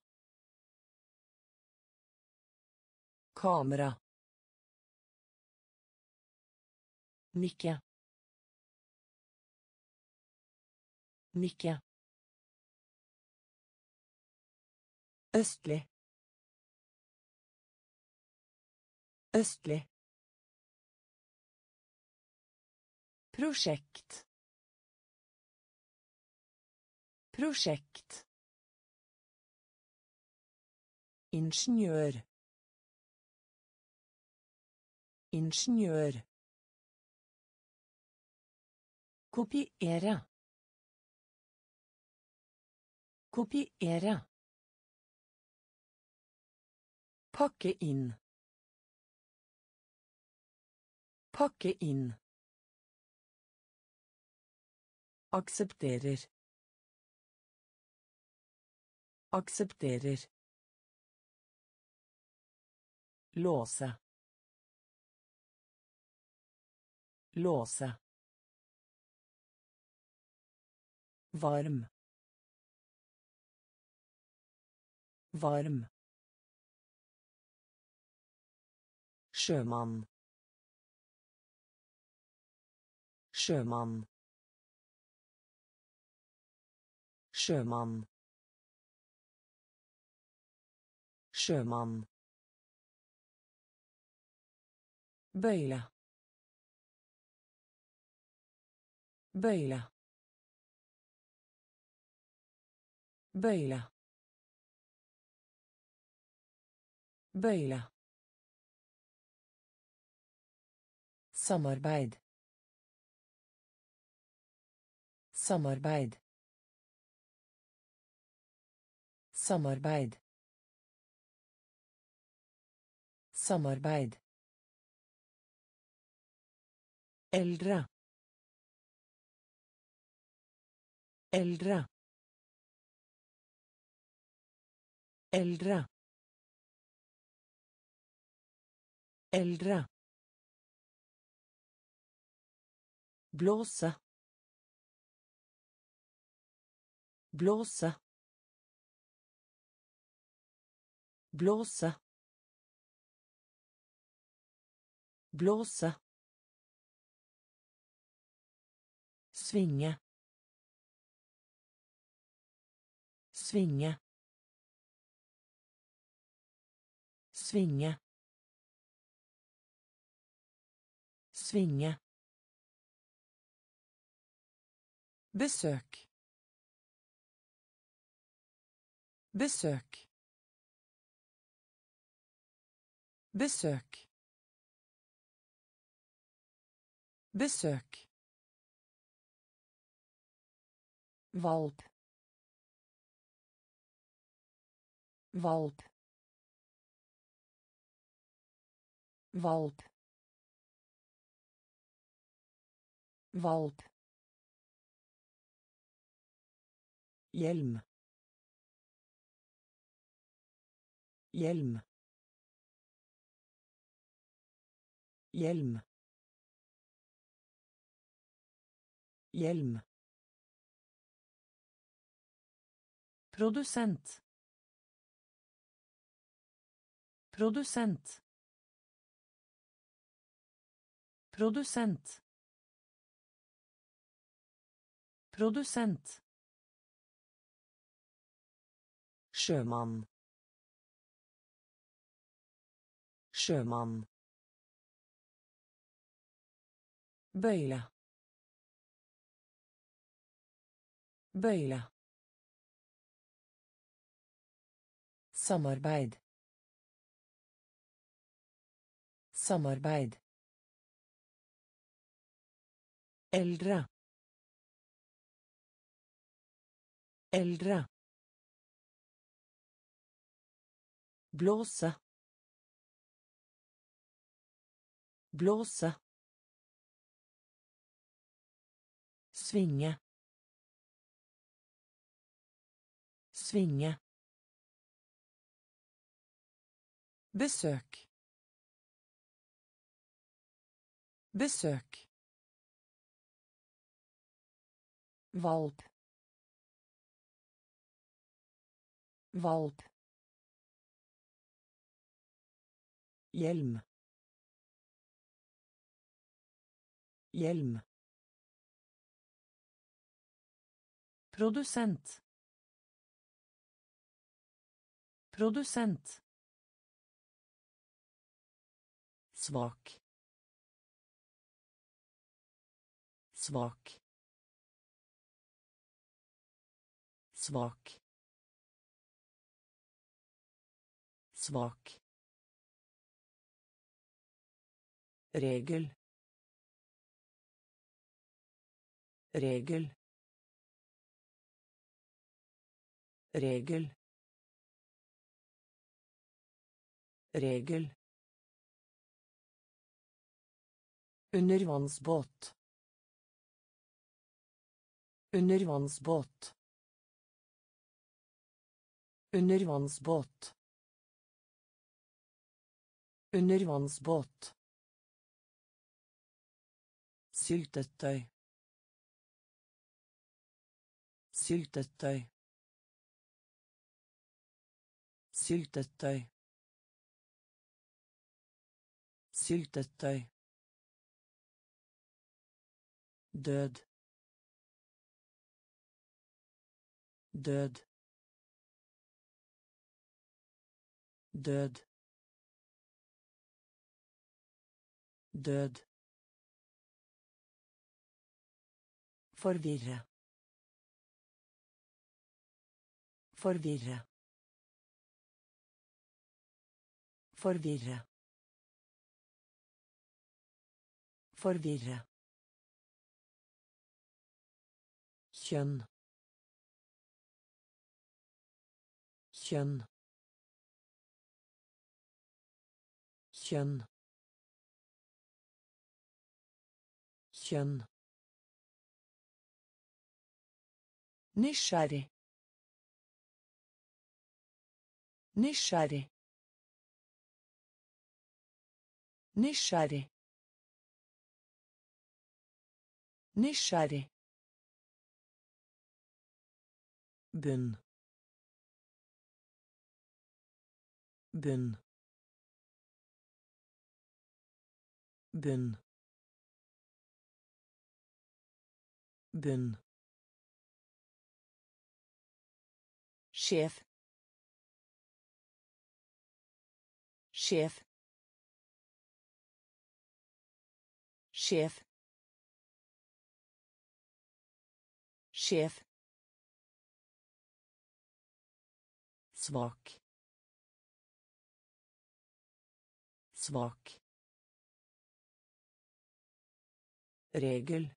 kamera nikke nikke Østlig. Østlig. Prosjekt. Prosjekt. Ingeniør. Ingeniør. Kopiere. Kopiere. Pakke inn. Pakke inn. Aksepterer. Aksepterer. Låse. Låse. Varm. Varm. Sjømann. Sjømann. Sjømann. Sjømann. بيلة بيلة بيلة بيلة samarbeid samarbeid samarbeid samarbeid Eldre. Eldre. Eldre. Eldre. Blåse. Blåse. Blåse. Blåse. Svinge. Svinge. Svinge. Svinge. Besøk. Besøk. Besøk. Besøk. Valp. Valp. Valp. Valp. Hjelm. Hjelm. Hjelm. Hjelm. Produsent. Produsent. Produsent. Produsent. Sjømann. Sjømann. Bøyle. Bøyle. Samarbeid. Samarbeid. Eldre. Eldre. Blåse. Blåse. Svinge. Svinge. Besøk. Besøk. Valp. Valp. Hjelm. Hjelm. Produsent. Produsent. Svak. Svak. Svak. Svak. Regel. Regel. Regel. Regel. Undervannsbåt. Undervannsbåt. Undervannsbåt. Undervannsbåt. Syltetøy. Syltetøy. Syltetøy. Syltetøy. Død død død død forvirre forvirre forvirre forvirre kjønn. Kjønn. Kjønn. Kjønn. Nysgjerrig. Nysgjerrig. Nysgjerrig. Nysgjerrig. Bunn bunn bunn bunn sjef sjef sjef sjef svak. Svak. Regel.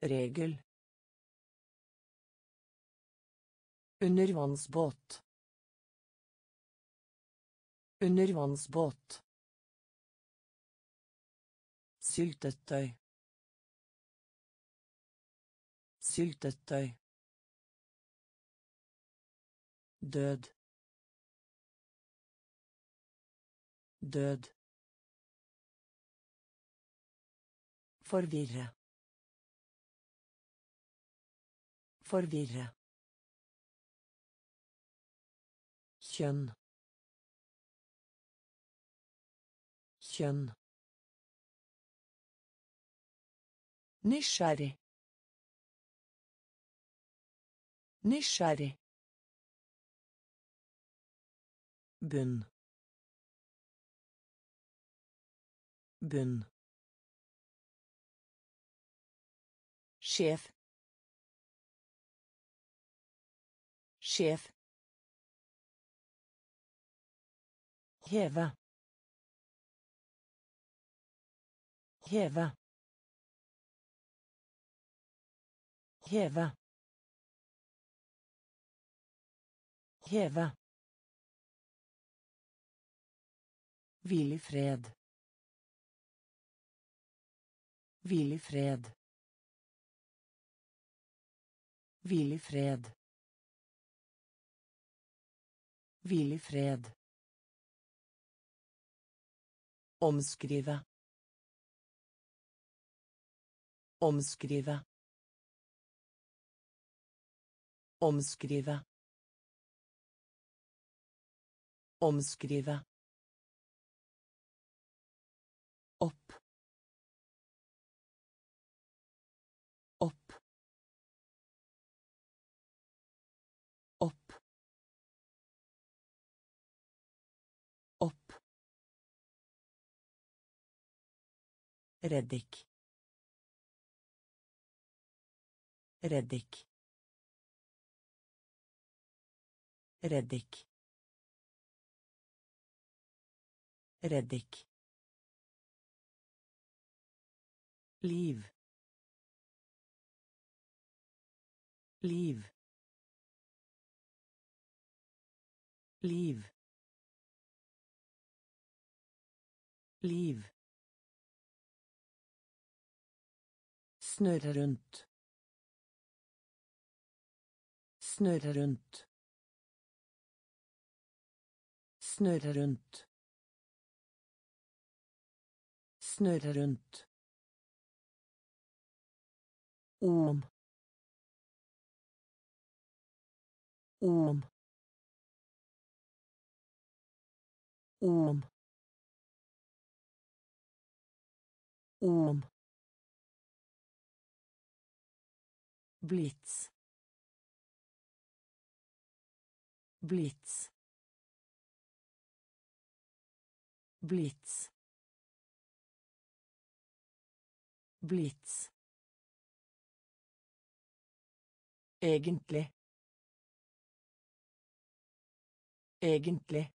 Regel. Undervannsbåt. Undervannsbåt. Syltetøy. Syltetøy død. Død. Forvirre. Forvirre. Kjønn. Kjønn. Nysgjerrig. Nysgjerrig. Bunn bunn sjef sjef heve heve heve heve Hvil i fred. Hvil i fred. Hvil i fred. Hvil i fred. Omskrive. Omskrive. Omskrive. Omskrive. Reddik. Reddik. Reddik. Reddik. Liv. Liv. Liv. Liv. Snurre rundt. Snurre rundt. Snurre rundt. Snurre rundt. Om. Om. Om. Om. Blitz. Blitz. Blitz. Blitz. Egentlig. Egentlig.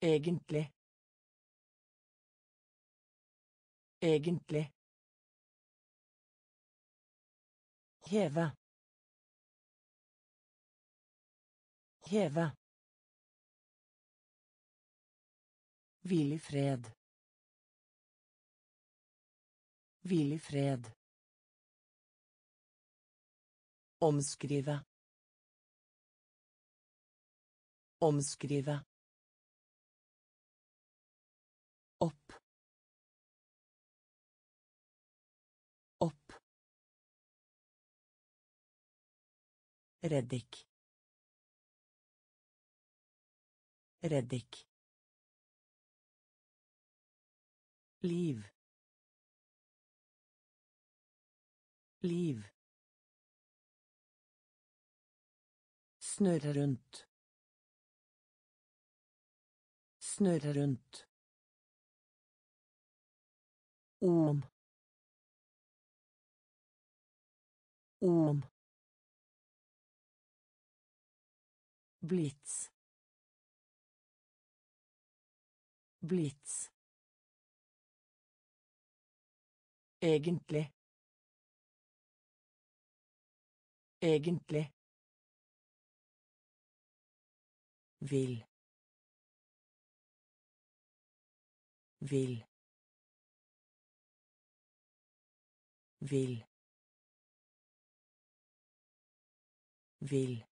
Egentlig. Egentlig. Heve. Heve. Hvil i fred. Hvil i fred. Omskrive. Omskrive. Reddik. Reddik. Liv. Liv. Snurre rundt. Snurre rundt. Om. Om. Blitz. Blitz. Egentlig. Egentlig. Vil. Vil. Vil. Vil.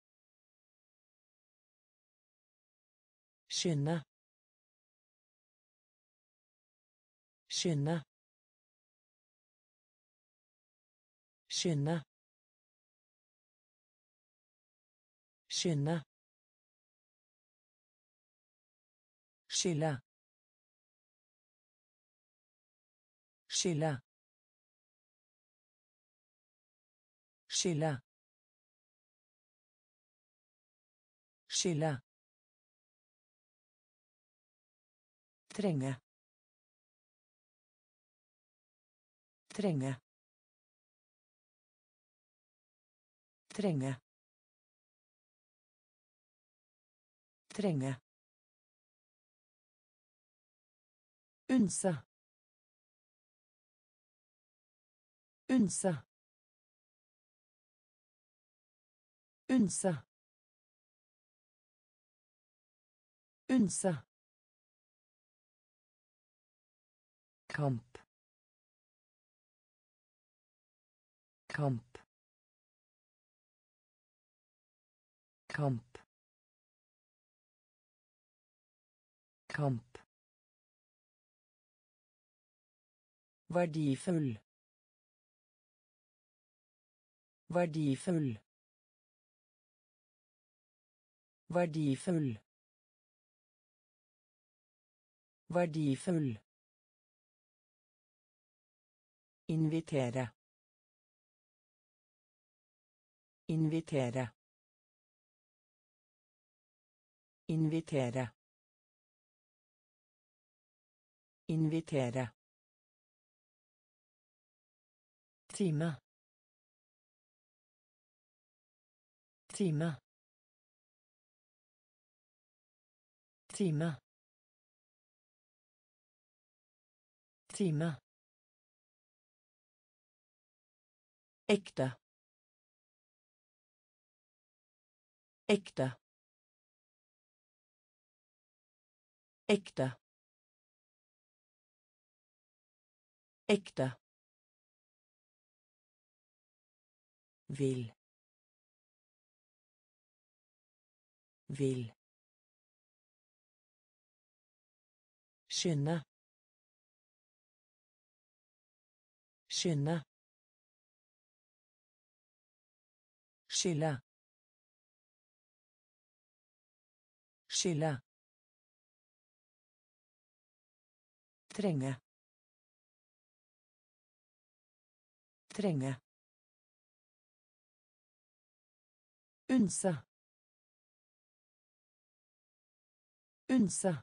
Skynde. Skynde. Skynde. Skynde. Skille. Skille. Skille. Skille. Trenge. Trenge. Trenge. Trenge. Unse. Unse. Unse. Unse. Kamp. Kamp. Kamp. Kamp. Verdifull. Verdifull. Verdifull. Verdifull. Invitere. Invitere. Invitere. Invitere. Time. Time. Time. Time. Ekte. Ekte. Ekte. Ekte. Vil. Vil. Skynde. Skynde. Skille. Skille. Trenge. Trenge. Unse. Unse.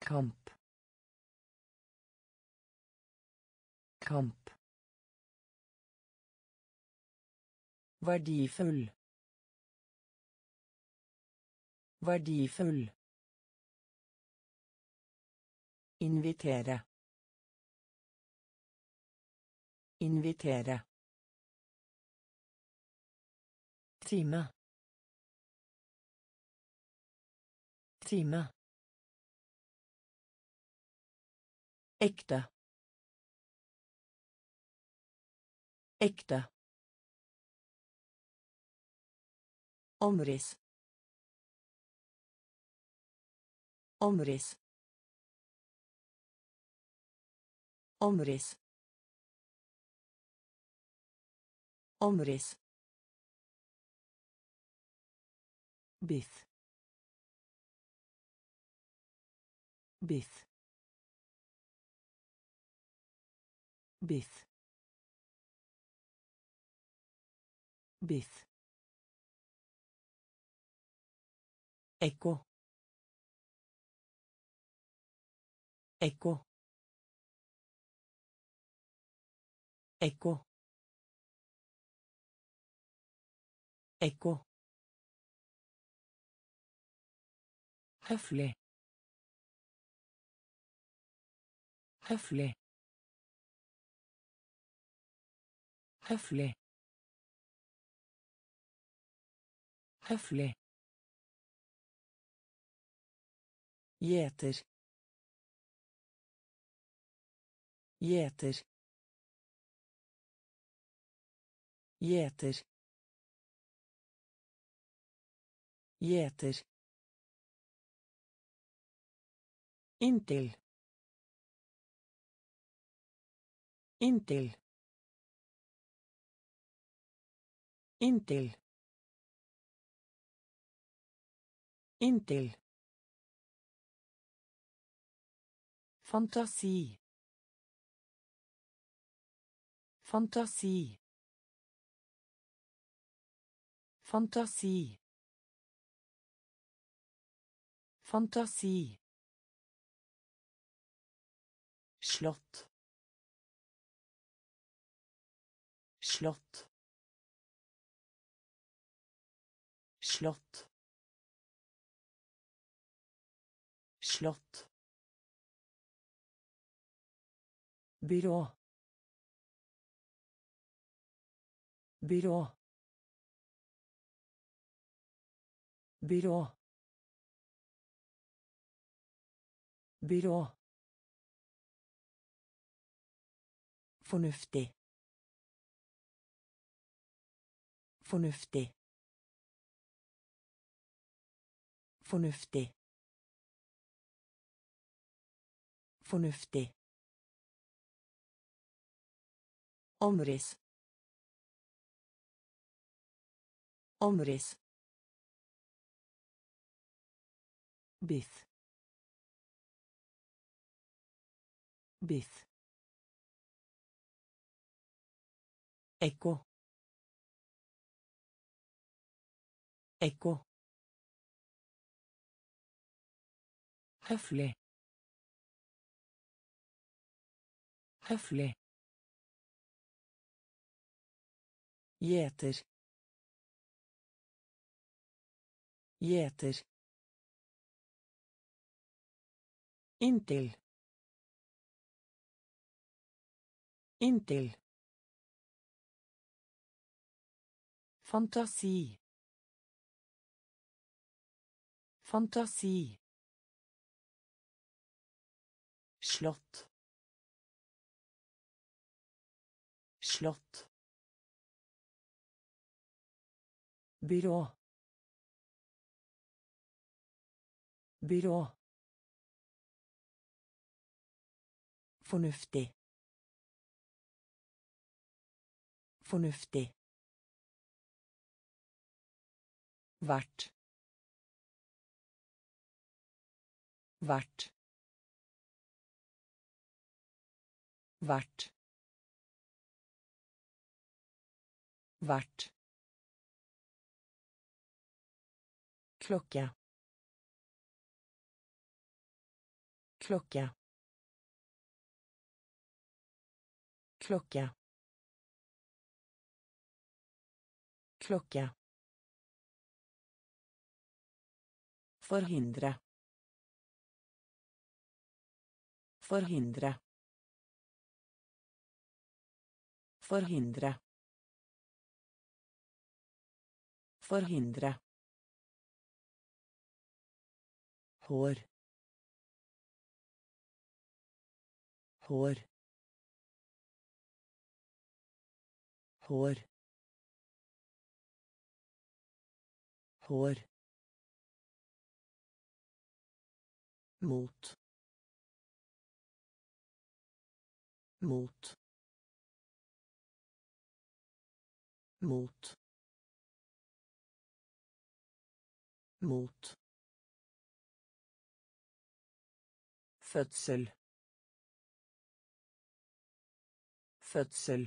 Kamp. Kamp. Verdifull. Verdifull. Invitere. Invitere. Time. Time. Ekte. Ekte. Omriss. Omriss. Omriss. Omriss. Biff. Biff. Biff. Biff. Ecco. Ecco. Ecco. Ecco. حفلة حفلة حفلة حفلة Gjeter. Gjeter. Gjeter. Gjeter. Inntil. Inntil. Inntil. Inntil. Fantasi. Fantasi. Fantasi. Fantasi. Slott. Slott. Slott. Slott. Byrå. Byrå. Byrå. Byrå. Fornuftig. Fornuftig. Fornuftig. Fornuftig. omris omris بث بث eco eco حفلة حفلة Gjeter. Gjeter. Inntil. Inntil. Fantasi. Fantasi. Slott. Slott. Byrå. Byrå. Fornuftig. Fornuftig. Vart Hvert. Hvert. Hvert. Klokke klokke klokke klokke Forhindre. Forhindre. Forhindre. Forhindre. Hår. Hår. Hår. Hår. Mot. Mot. Mot. Mot fødsel. Fødsel.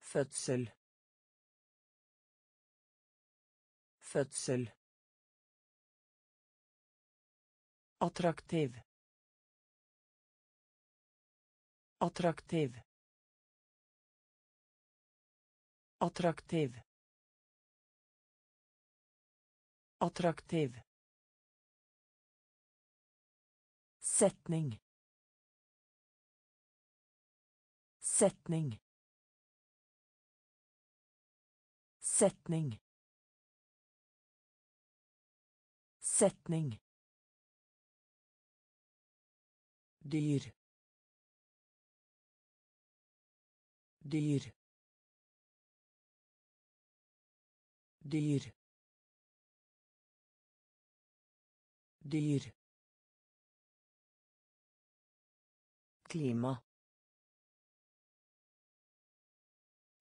Fødsel. Fødsel. Attraktiv. Attraktiv. Attraktiv. Attraktiv setning. Setning. Setning. Setning. Dyr. Dyr. Dyr. Dyr klima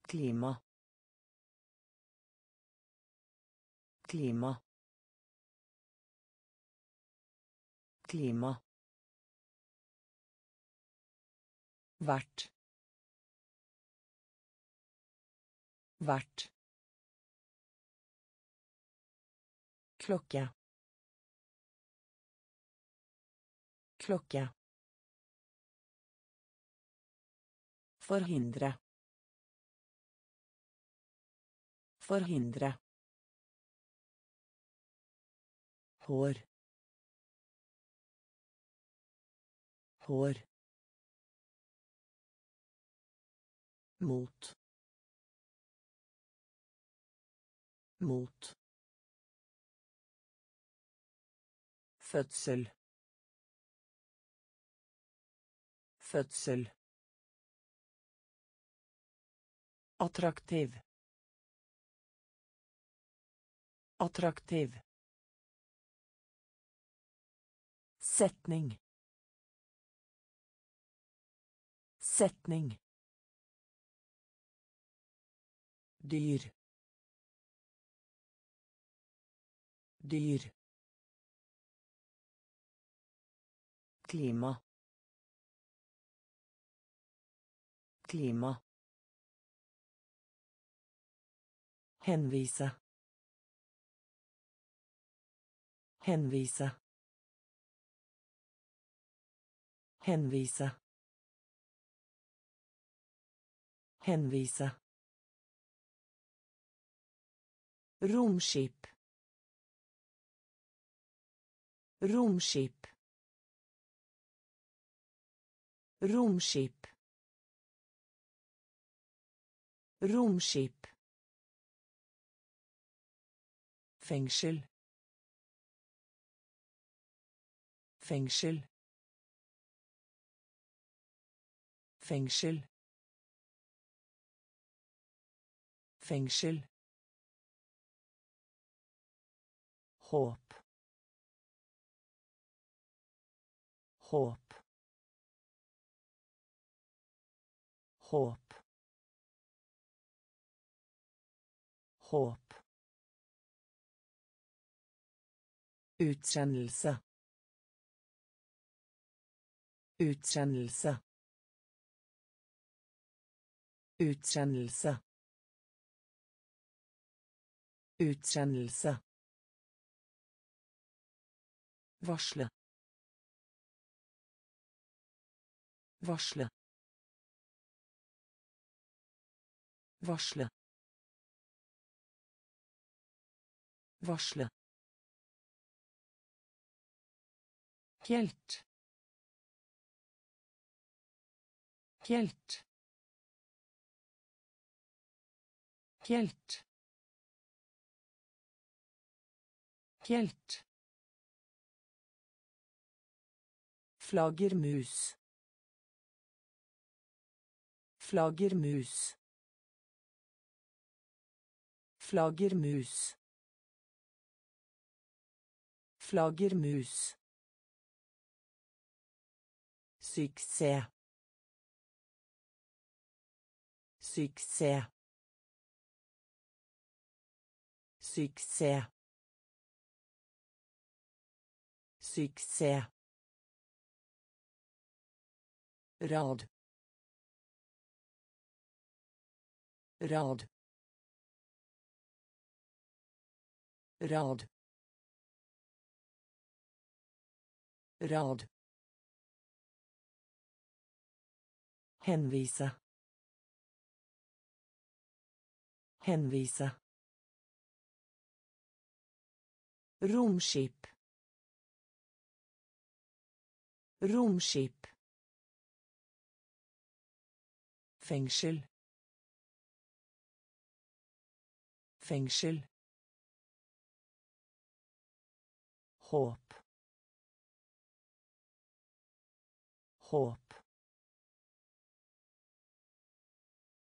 klima klima klima Vært. Vært. Klokke. Klokke. Forhindre. Forhindre. Hår. Hår. mot mot fødsel fødsel attraktiv. Attraktiv. Setning. Setning. Dyr. Dyr. Klima. Klima henvise henvise henvise henvise Romskip. Romskip. Romskip. Romskip. Fengsel. Fengsel. Fengsel. Fengsel. håp håp håp håp Varsle. Varsle. Helt. Helt. Helt. Helt. Flaggermus. Flaggermus. Flaggermus. Flaggermus. Suksess. Suksess. Suksess. Suksess. Rad. Rad. Rad. Rad. Henvise. Henvise. Romskip. Romskip. Fengsel. Fengsel. Håp. Håp.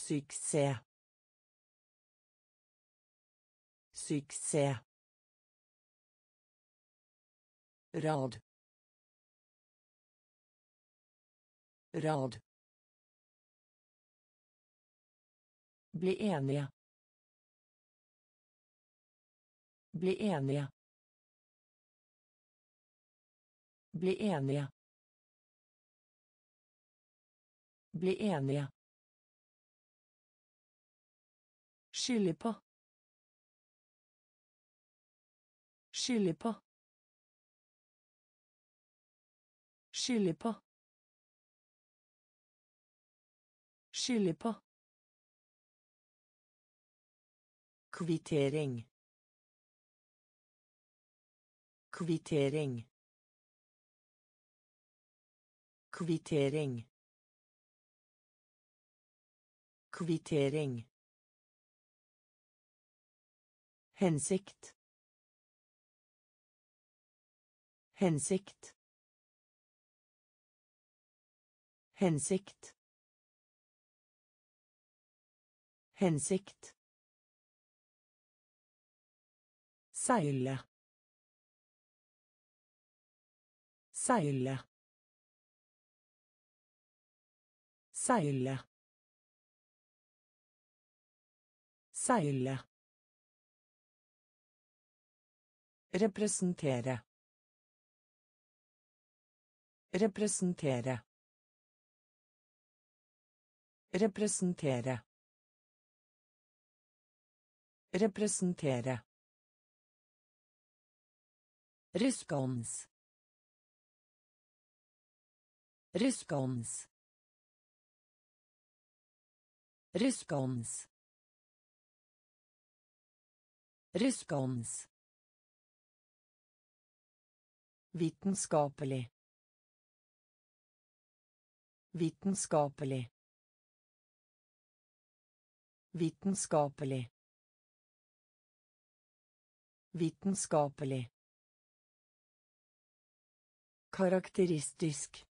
Suksess. Suksess. Rad. Rad. Bli enige. Bli enige. Bli enige. Bli enige. Skylde på. Skylde på. Skylde på. Skylde på. Kvittering. Kvittering. Kvittering. Kvittering. Hensikt. Hensikt. Hensikt. Hensikt. Seile. Seile. Seile. Seile. Representere. Representere. Representere. Representere. Respons. Respons. Respons. Respons. Vitenskapelig. Vitenskapelig. Vitenskapelig. Vitenskapelig. Karakteristisk.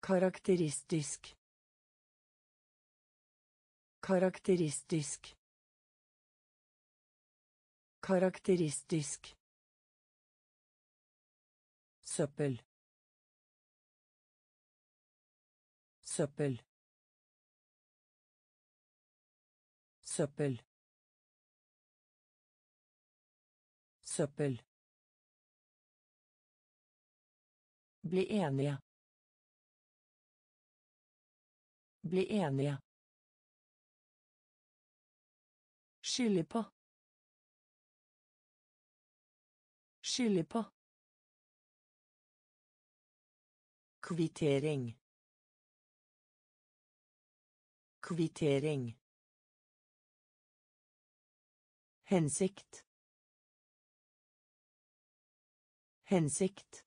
Karakteristisk. Karakteristisk. Karakteristisk. Søppel. Søppel. Søppel. Søppel. Bli enige. Bli enige. Skylde på. Skylde på. Kvittering. Kvittering. Hensikt. Hensikt.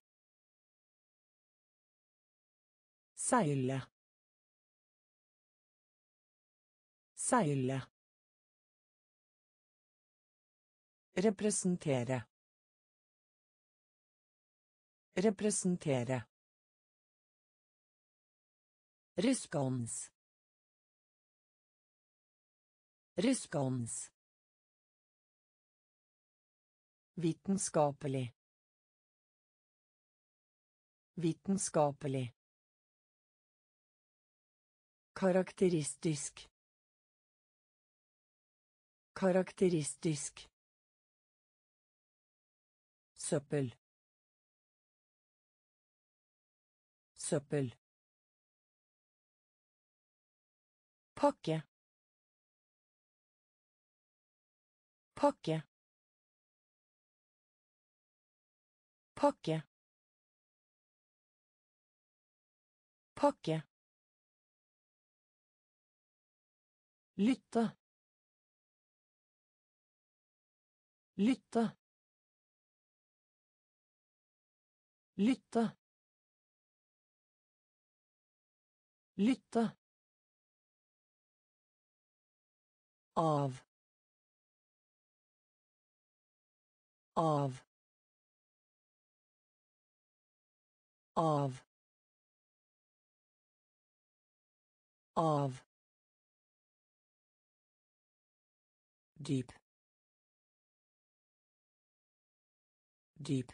Seile. Seile. Representere. Representere. Respons. Respons. Vitenskapelig. Vitenskapelig. Karakteristisk. Karakteristisk. Søppel. Søppel. Pakke. Pakke. Pakke. Pakke. Lytte. Lytte. Lytte. Lytte. Av av av av dyp dyp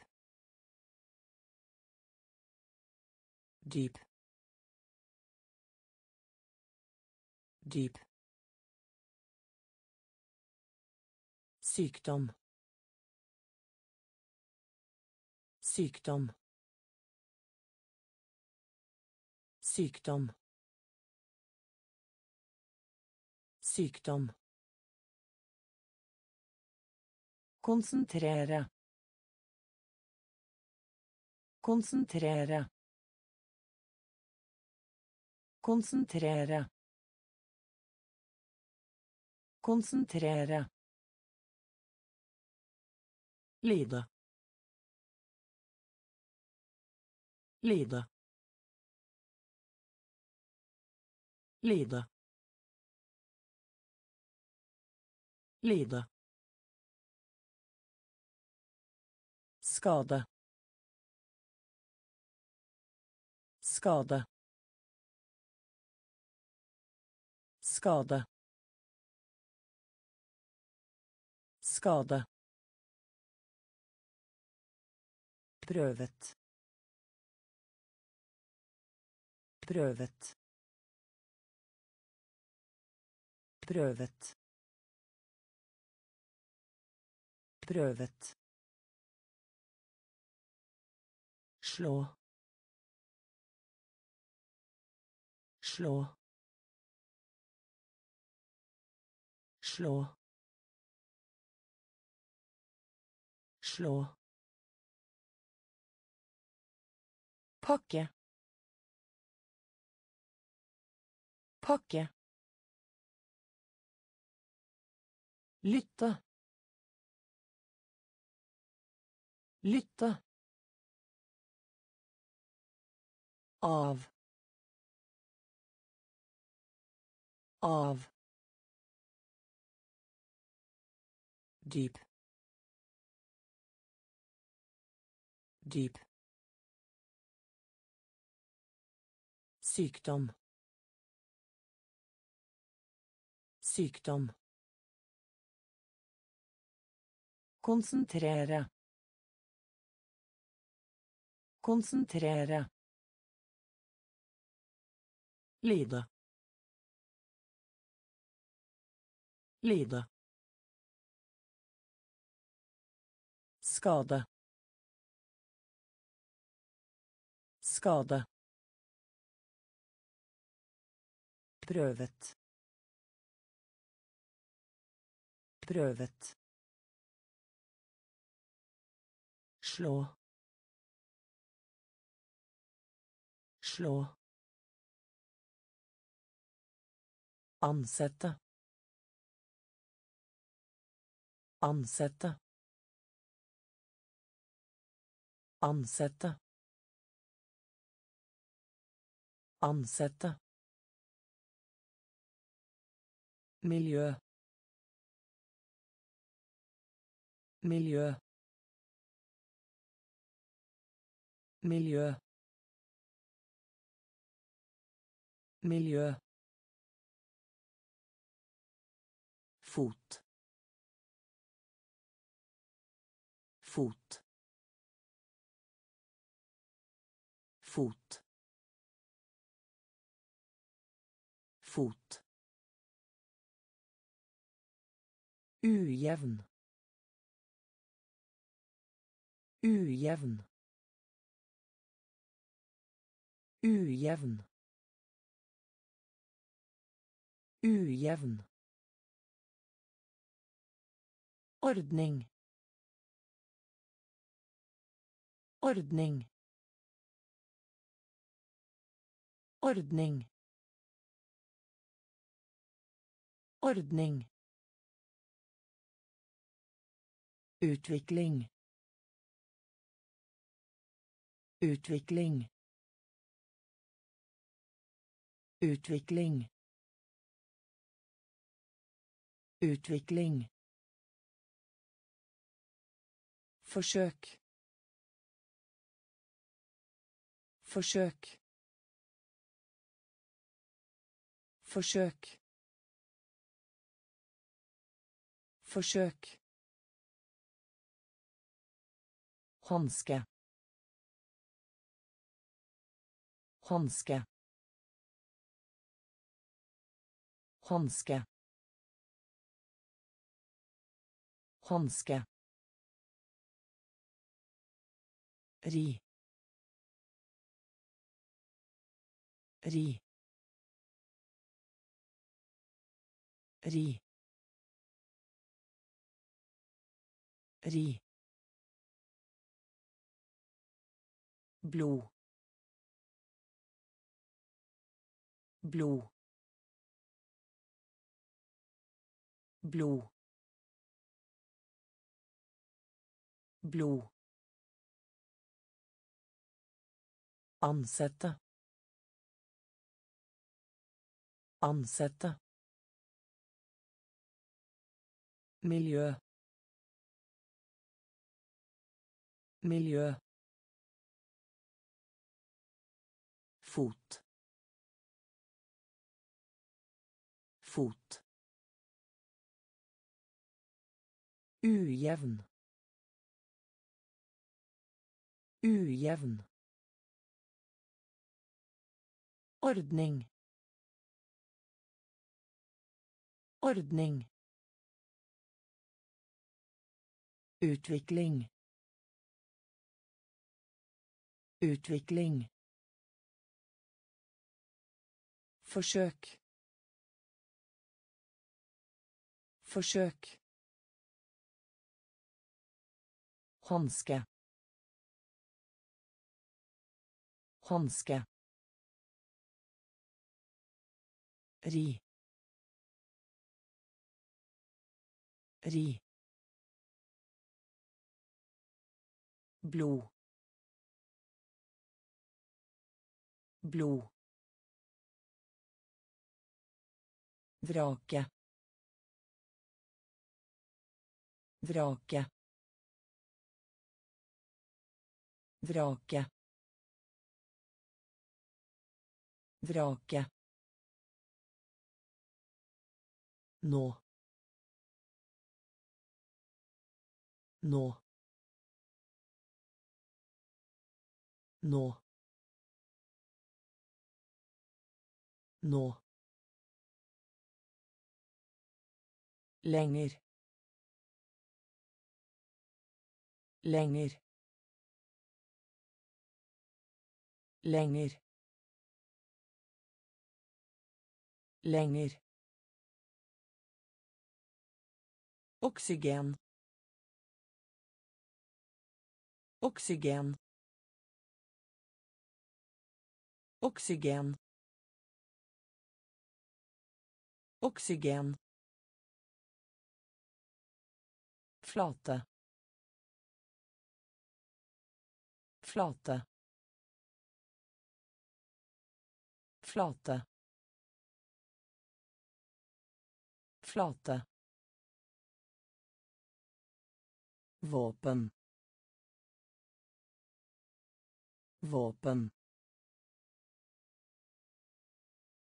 dyp dyp Sykdom. Sykdom. Sykdom. Sykdom. Konsentrere. Konsentrere. Konsentrere. Konsentrere. Lide. Lide. Lide. Lide. Skade. Skade. Skade. Skade. Prøvet. Prøvet. Prøvet. Prøvet. slå slå slå slå pakke. Pakke. Lytte. Lytte. Av. Av. Dyp. Dyp Sykdom. Sykdom. Konsentrere. Konsentrere. Lide. Lide. Skade. Skade. Prøvet. Prøvet. Slå. Slå. Ansette. Ansette. Ansette. Ansette. Miljø. Miljø. Miljø. Miljø. Fot. Fot. Fot. Fot. Ujevn. Ujevn. Ujevn. Ujevn. Ordning. Ordning. Ordning. Ordning. Utvikling. Utvikling. Utvikling. Utvikling. Forsøk. Forsøk. Forsøk. Forsøk. Hanske. Hanske. Hanske. Hanske. Ri. Ri. Ri. Ri. Blod blod blod blod ansette. Ansette. Miljø. Miljø fot. Fot. Ujevn. Ujevn. Ordning. Ordning. Utvikling. Utvikling Forsøk. Forsøk. Hanske. Hanske. Ri. Ri. Blod. Blod. Vrake. Vrake. Vrake. Vrake. Nå. Nå. Nå. Nå. Lenger. Lenger. Lenger. Lenger. Oksygen. Oksygen. Oksygen. Oksygen. Flate. Flate. Flate. Flate. Våpen. Våpen.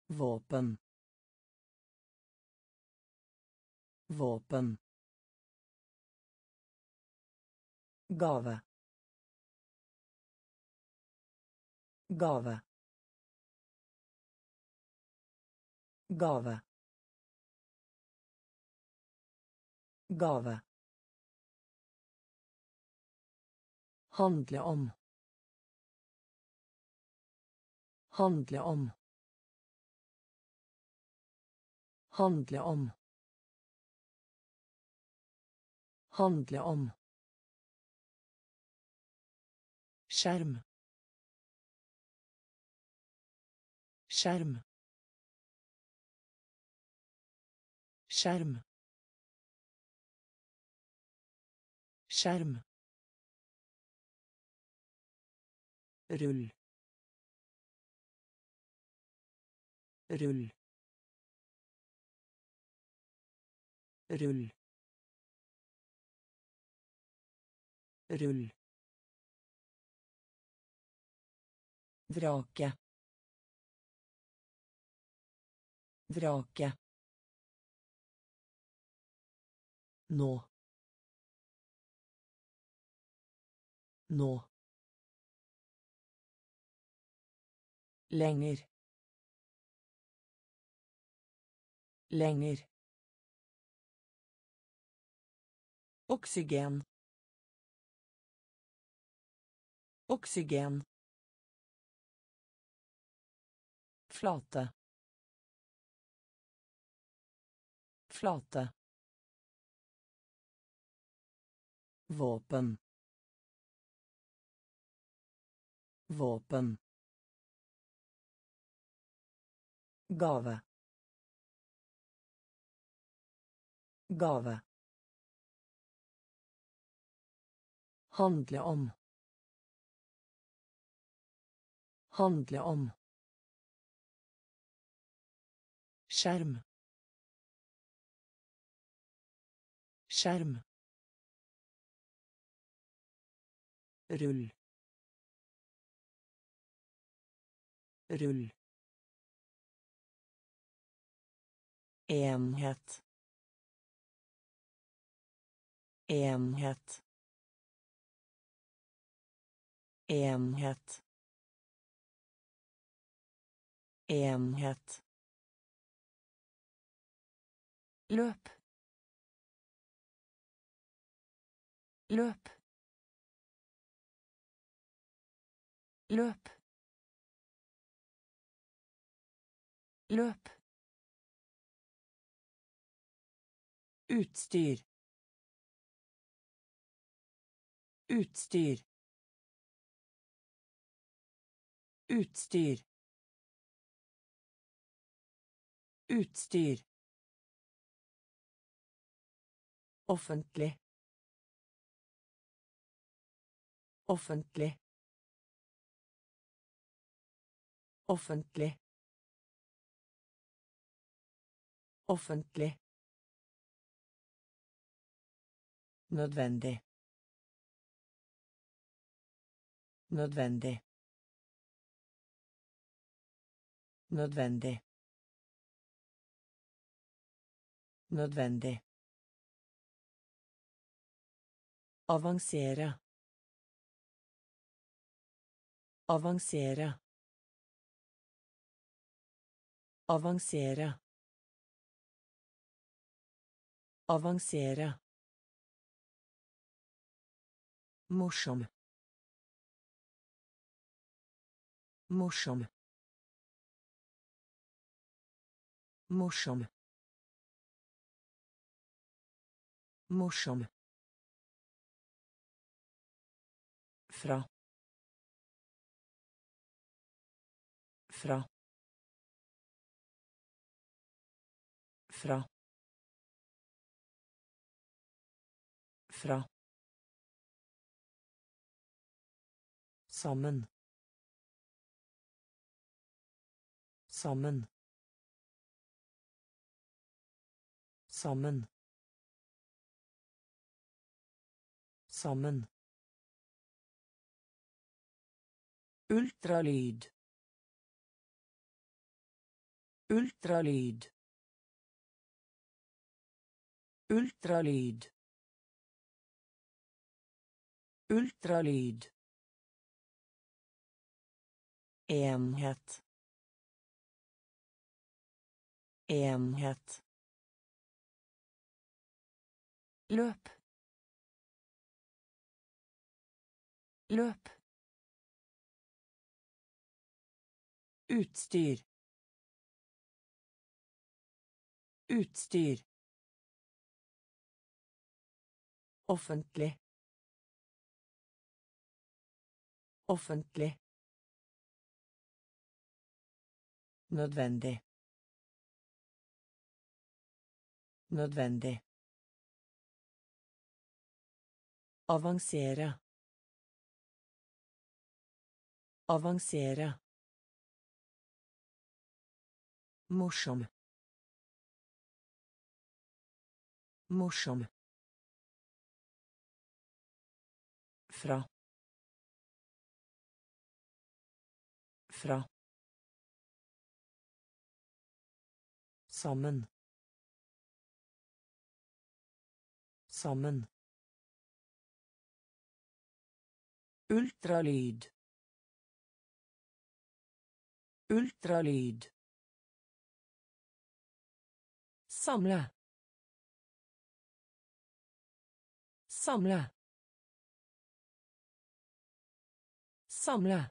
Våpen. Våpen. Gave. Gave. Gave. Gave. Handle om. Handle om. Handle om. Handle om. Skjerm. Skjerm. Skjerm. Skjerm. rull rull rull rull vrake. Vrake. Nå. Nå. Lenger. Lenger. Oksygen. Oksygen flate flate våpen våpen Gave. Gave. Handle om. Handle om. Skjerm. Skjerm. Rull. Rull. Enhet. Enhet. Enhet. Enhet. Løp. Løp. Løp. Løp. Utstyr. Utstyr. Utstyr. Utstyr. Offentlig. Offentlig. Offentlig. Offentlig. Nødvendig. Nødvendig. Nødvendig. Nødvendig. Avansere. Avansere. Avansere. Avansere. Morsom. Morsom. Morsom. Morsom. Fra. Fra. Fra. Fra. Sammen. Sammen. Sammen. Sammen. Ultralyd. Ultralyd. Ultralyd. Ultralyd. Enhet. Enhet. Løp. Løp. Utstyr. Utstyr. Offentlig. Offentlig. Nødvendig. Nødvendig. Avansere. Avansere. Morsom. Morsom. Fra. Fra. Sammen. Sammen. Ultralyd. Ultralyd. Samle. Samle. Samle.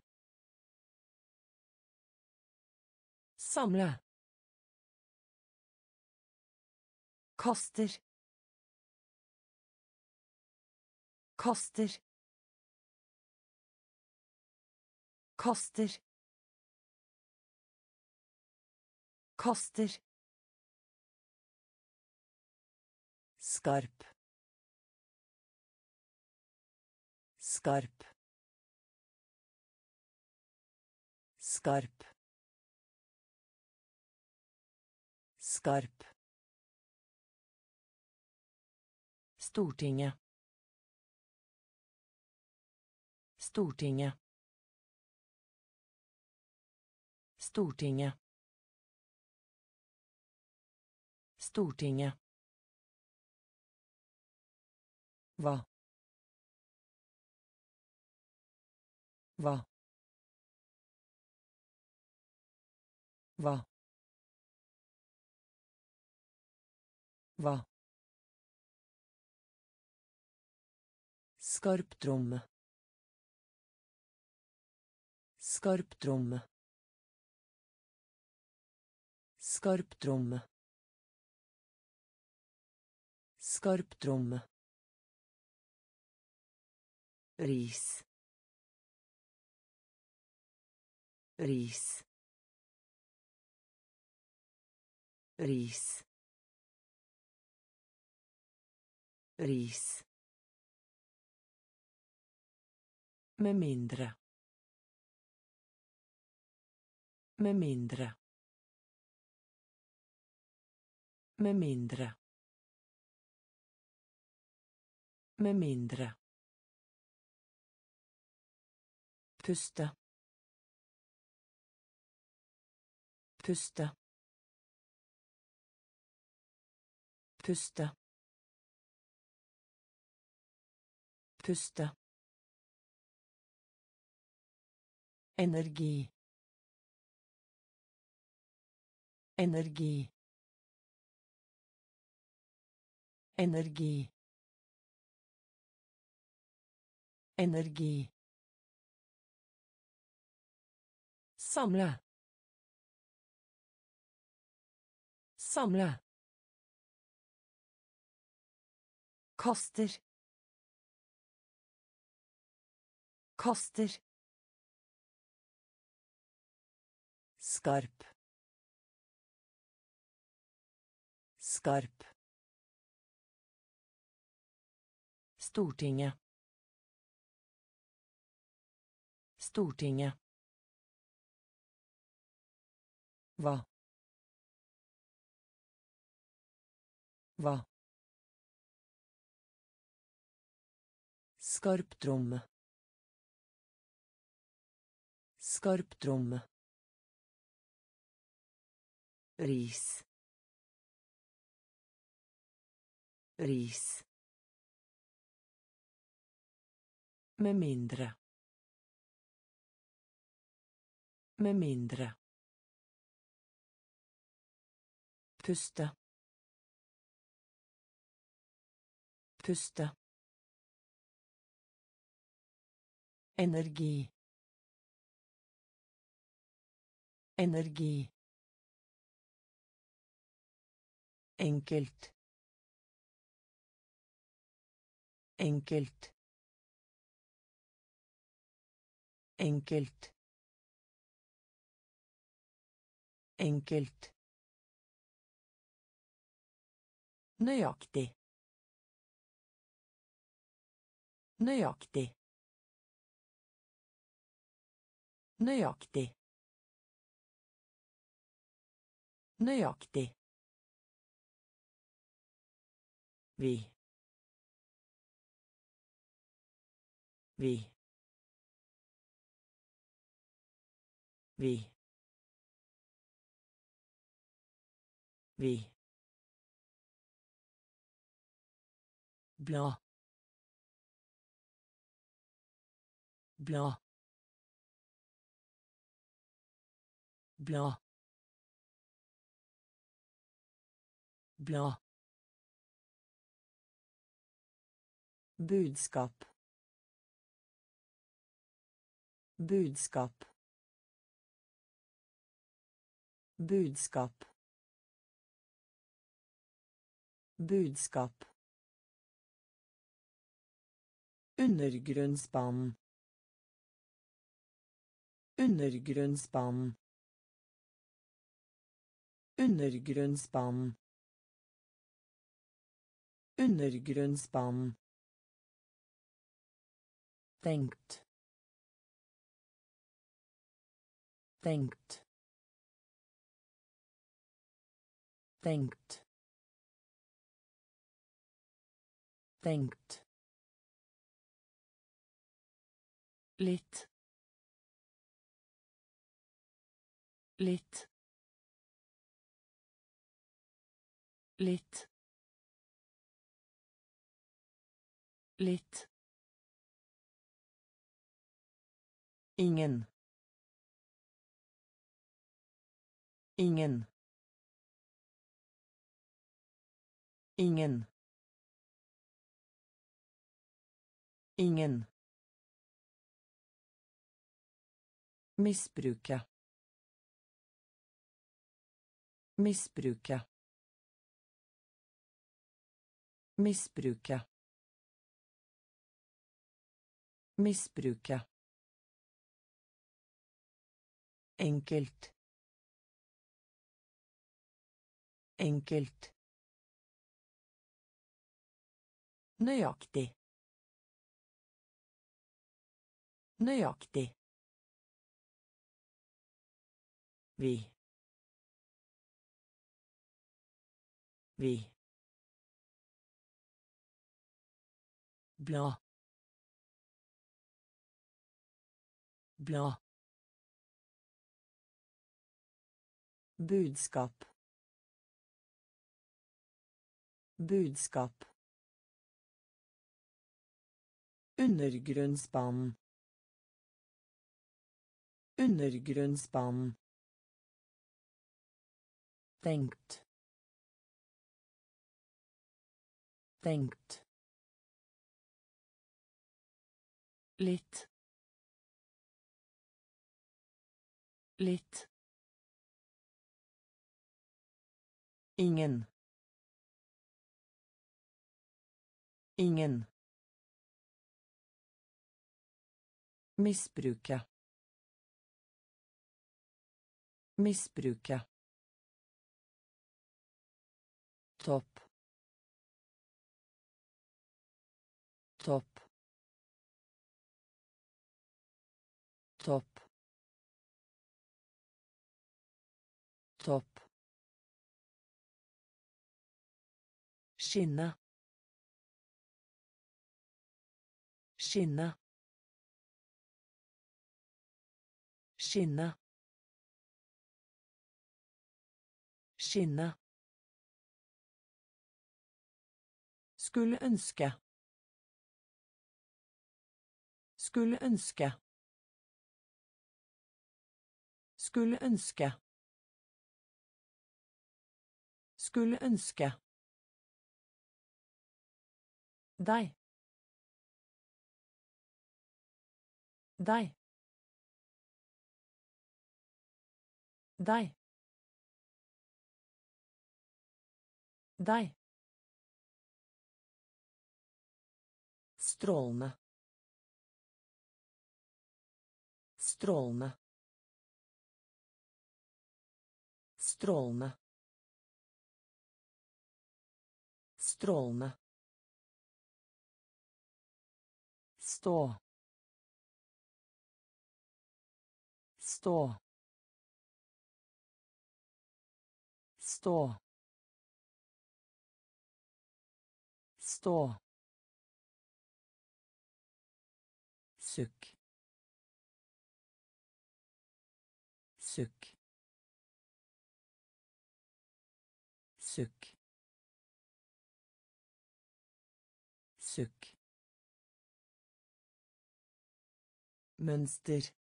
Samle. Kaster. Kaster. Kaster. Kaster. Skarp. Skarp. Skarp. Skarp. Stortinget. Stortinget. Stortinget. Stortinget. Hva? Hva? Hva? Hva? Skarptromme. Skarptromme. Skarptromme. Skarptromme. Ris. Ris. Ris. Ris. Med mindre. Med mindre. Med mindre. Med mindre. Puste. Puste. Puste. Puste. Energi. Energi. Energi. Energi. Samle. Samle. Kaster. Kaster. Skarp. Skarp. Stortinget. Stortinget. Hva? Hva? Skarptromme. Skarptromme. Ris. Ris. Med mindre. Med mindre. Puste. Puste. Energi. Energi. Enkelt. Enkelt. Enkelt. Enkelt. Nøyaktig. Nøyaktig. Nøyaktig. Nøyaktig. Vi. Vi. Vi. Vi. Bla. Bla. Bla. Bla. Budskap. Budskap. Budskap. Budskap Undergrunnsbanen. Undergrunnsbanen. Undergrunnsbanen. Undergrunnsbanen. Tenkt. Tenkt. Tenkt. Tenkt. Litt. Litt. Litt. Litt. Ingen. Ingen. Ingen. Ingen Misbruke. Misbruke. Misbruke. Misbruke. Enkelt. Enkelt. Nøyaktig. Nøyaktig. Vi. Vi. bla bla budskap budskap Undergrunnsbanen. Undergrunnsbanen. Tenkt. Tenkt. Litt. Litt. Ingen. Ingen. Misbruke. Misbruke. Topp. Topp. Topp. Topp. Skinne. Skinne. Skinne. Skinne Skulle ønske. Skulle ønske. Skulle ønske. Skulle ønske. Deg. Deg. Deg. Deg. Strålende. Strålende. Strålende. Strålende. Stå. Stå. Stå. Stå. Mønster.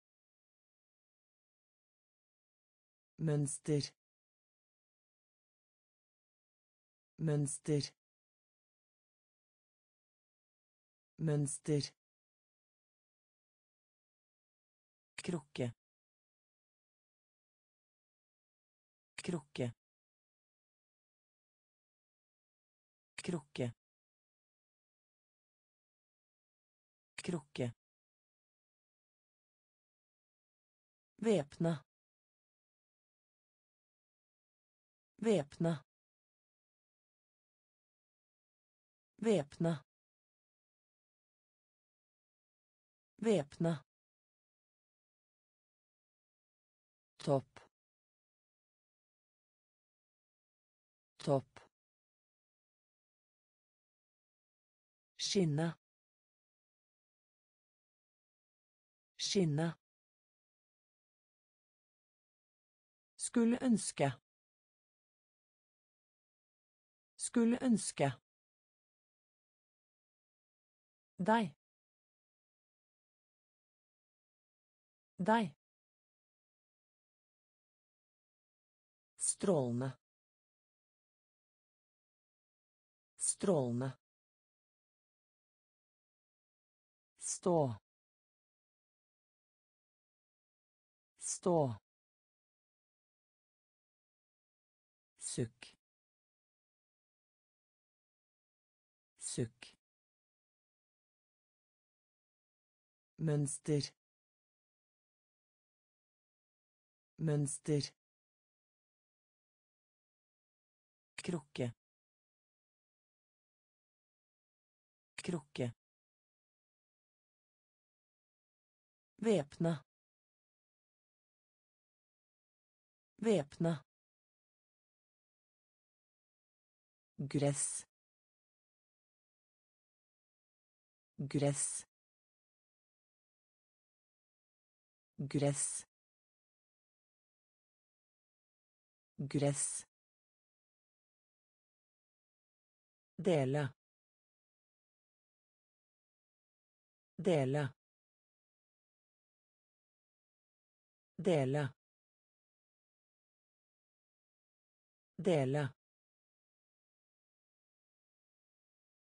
Mønster. Mønster. Mønster. krukke krukke krukke krukke Væpne. Væpne. Væpne. Væpne. topp topp skinne skinne skulle ønske skulle ønske deg deg Strålende. Strålende. Stå. Stå. Mønster. Mønster. krukke krukke Vepne. Vepne. Gress. Gress. Gress. Gress. Dele. Dele. Dele. Dele.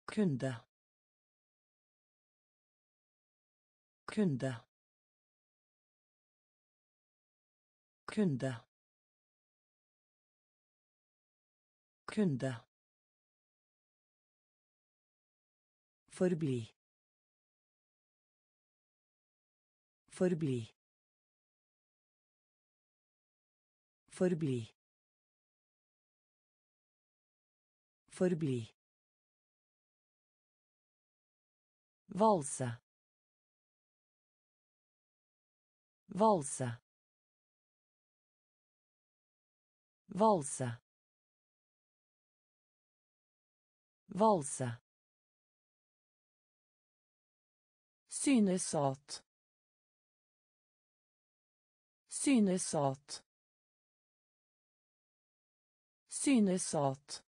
Kunde. Kunde. Kunde. Kunde. Forbli. Forbli. Forbli. Forbli. Valse. Valse. Valse. Valse. Synesat. Synesat. Synesat.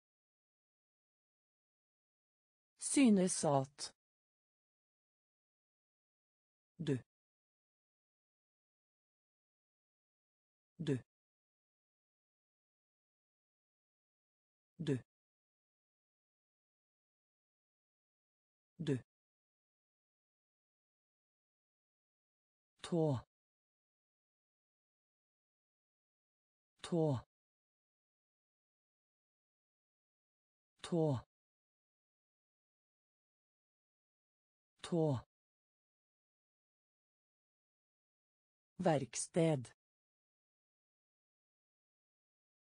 Synesat. Synes at. Tå tå tå tå Verksted.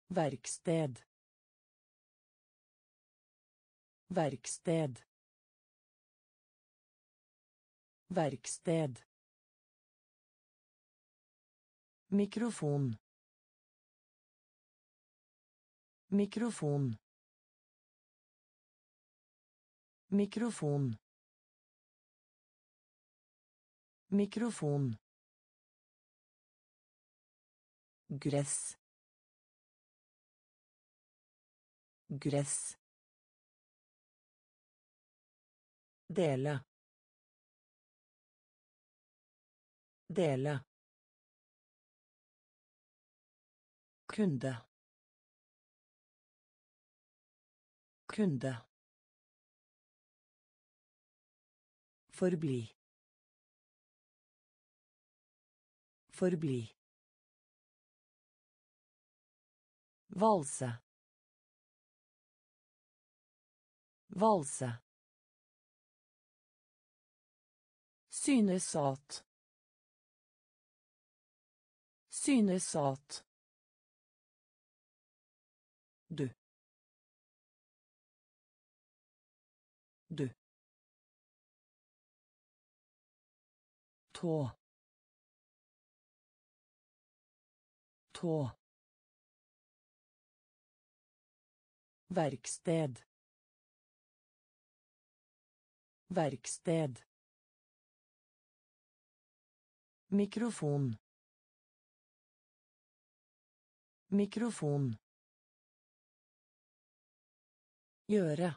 Verksted. Verksted. Verksted. Mikrofon. Mikrofon. Mikrofon. Mikrofon. gress gress dele dele kunde kunde forbli forbli Valse. Valse. Synes at. Deux. Du. Tå. Tå. Verksted. Verksted. Mikrofon. Mikrofon. Gjøre.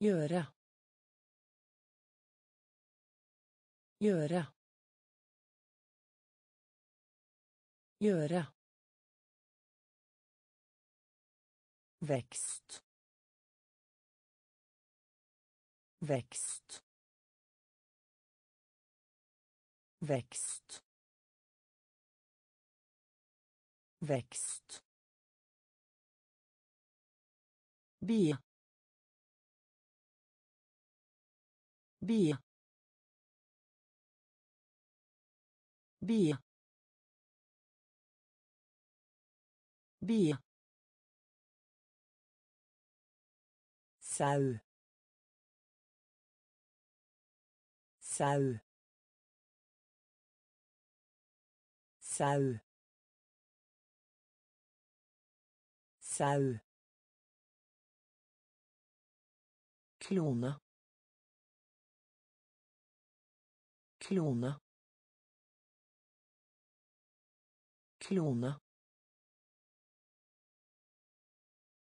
Gjøre. Gjøre. Gjøre. Vekst. Vekst. Vekst. Vekst. Bie. Bie. Bie. Bie. Sau. Sau. Sau. Sau. Klone. Klone. Klone.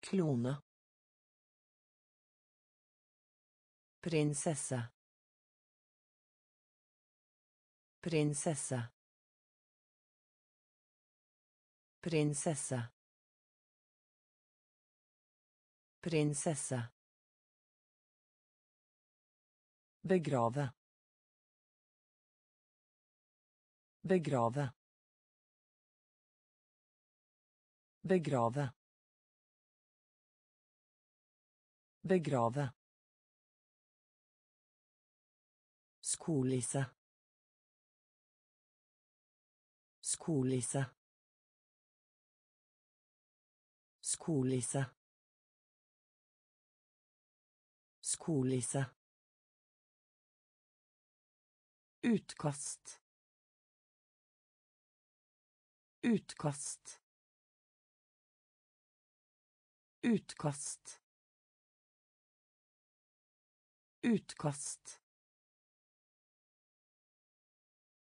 Klone. Prinsesse. Prinsesse. Prinsesse. Prinsesse. Begrave. Begrave. Begrave. Begrave. Skolisse. Skolisse. Skolisse. Skolisse. Utkast. Utkast. Utkast. Utkast.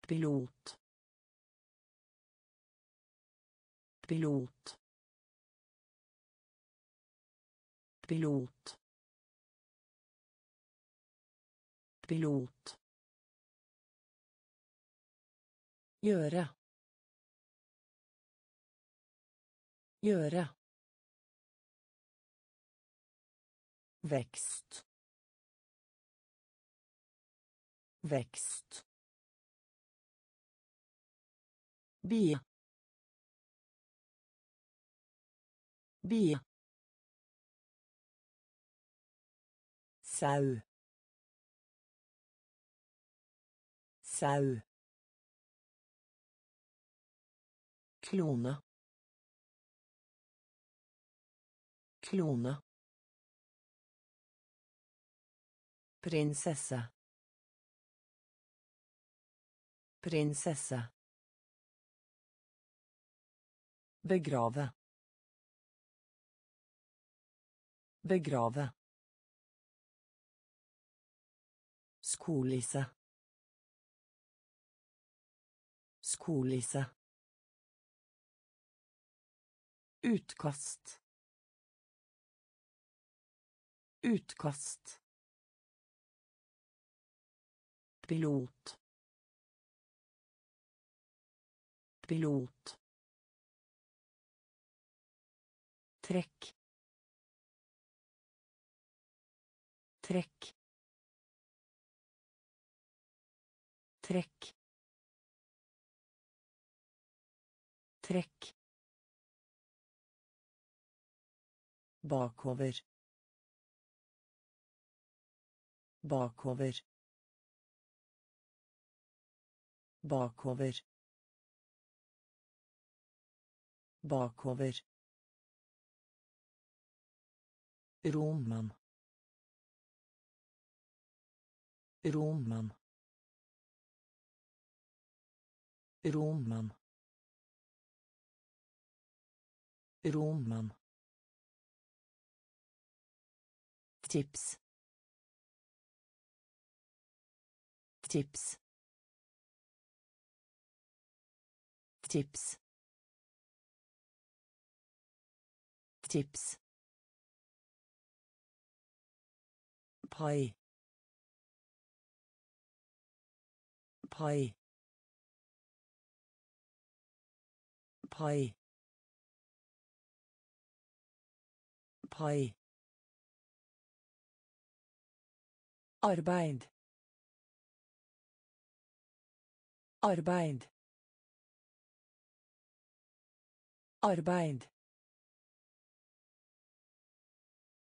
Pilot. Pilot. Pilot. Pilot. Gjøre. Gjøre. Vekst. Vekst. Bie. Bie. Sau. Sau. Klone. Klone. Prinsesse. Prinsesse. Begrave. Begrave. Skolisse. Skolisse. Utkast. Utkast. Pilot. Pilot. Trekk. Trekk. Trekk. Trekk. Bakover. Bakover. Bakover. Bakover. Roman. Roman. Roman. Roman. tips. Tips. Tips. Tips. Pie pie pie pie Arbeid. Arbeid. Arbeid.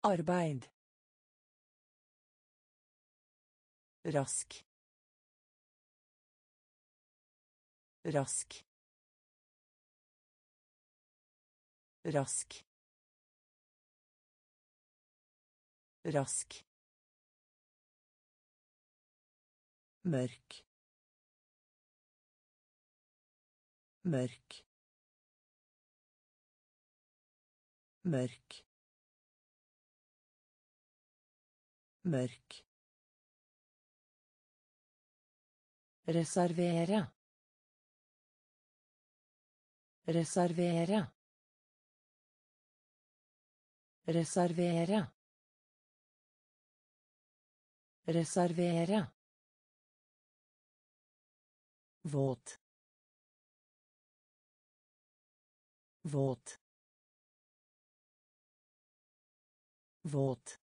Arbeid. Rask. Rask. Rask. Rask. Mørk. Mørk. Mørk. Mørk. Reservere. Reservere. Reservere. Reservere våt. Våt. Våt.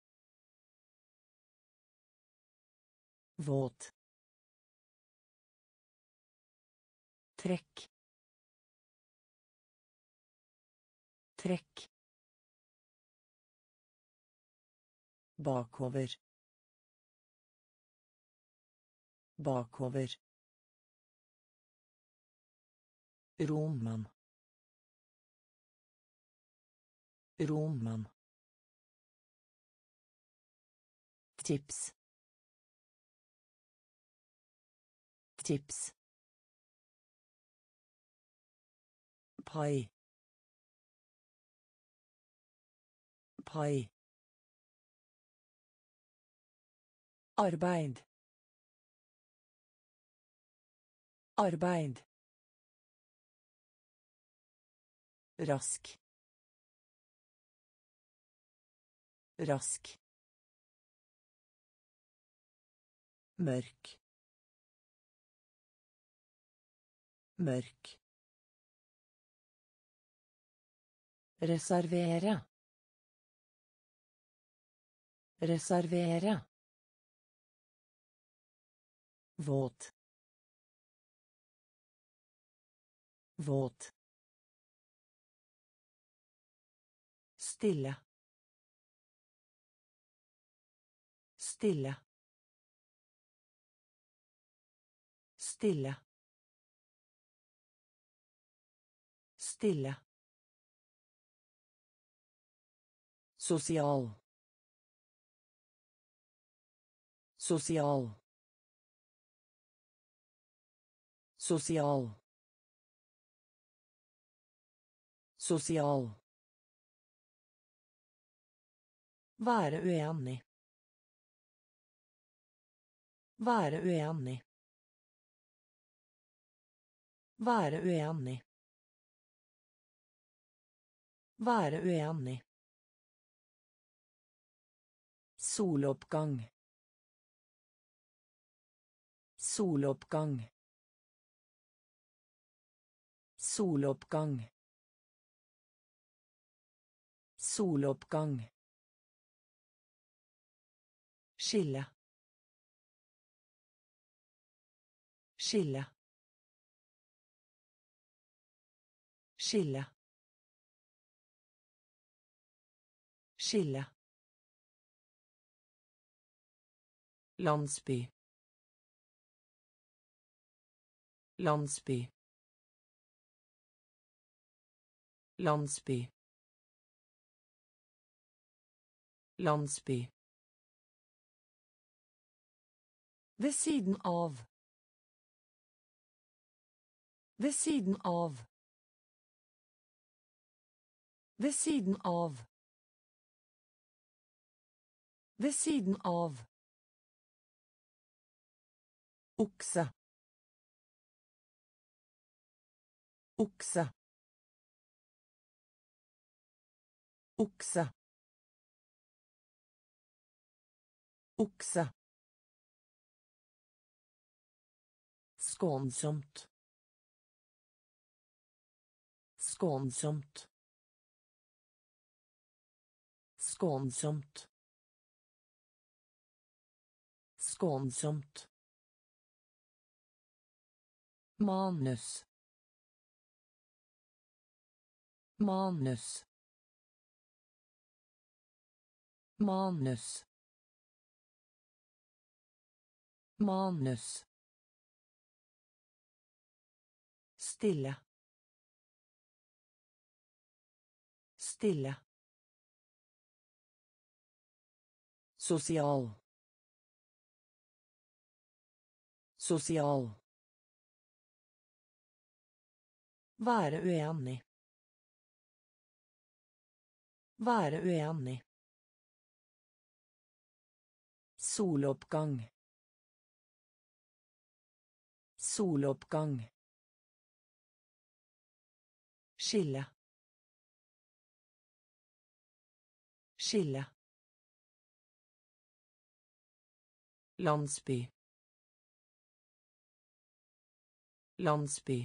Våt. Trekk. Trekk. Bakover. Bakover Roman. Roman. Tips. Tips. pai pai arbeid arbeid rask rask mørk mørk Reservere. Reservere. Våt. Våt. Stille. Stille. Stille. Stille. Sosial. Sosial. Sosial. Sosial. Være uenig. Være uenig. Være uenig. Være uenig. Soloppgang. Soloppgang. Soloppgang. Soloppgang. Skille. Skille. Skille. Skille. Landsby. Landsby. Landsby. Landsby. Ved siden av. Ved siden av. Ved siden av. Ved siden av. Okse. Okse. Okse. Okse. Skånsomt. Skånsomt. Skånsomt. Skånsomt. Manus. Manus. Manus. Manus. Stille. Stille. Sosial. Sosial. Være uenig. Være uenig. Soloppgang. Soloppgang. Skille. Skille. Landsby. Landsby.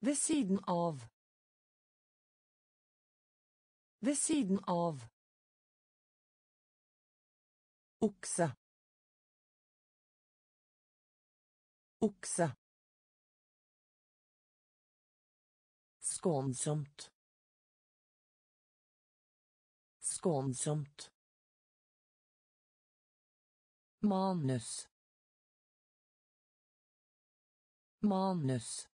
Ved siden av. Ved siden av. Okse. Okse. Skånsomt. Skånsomt. Manus. Manus.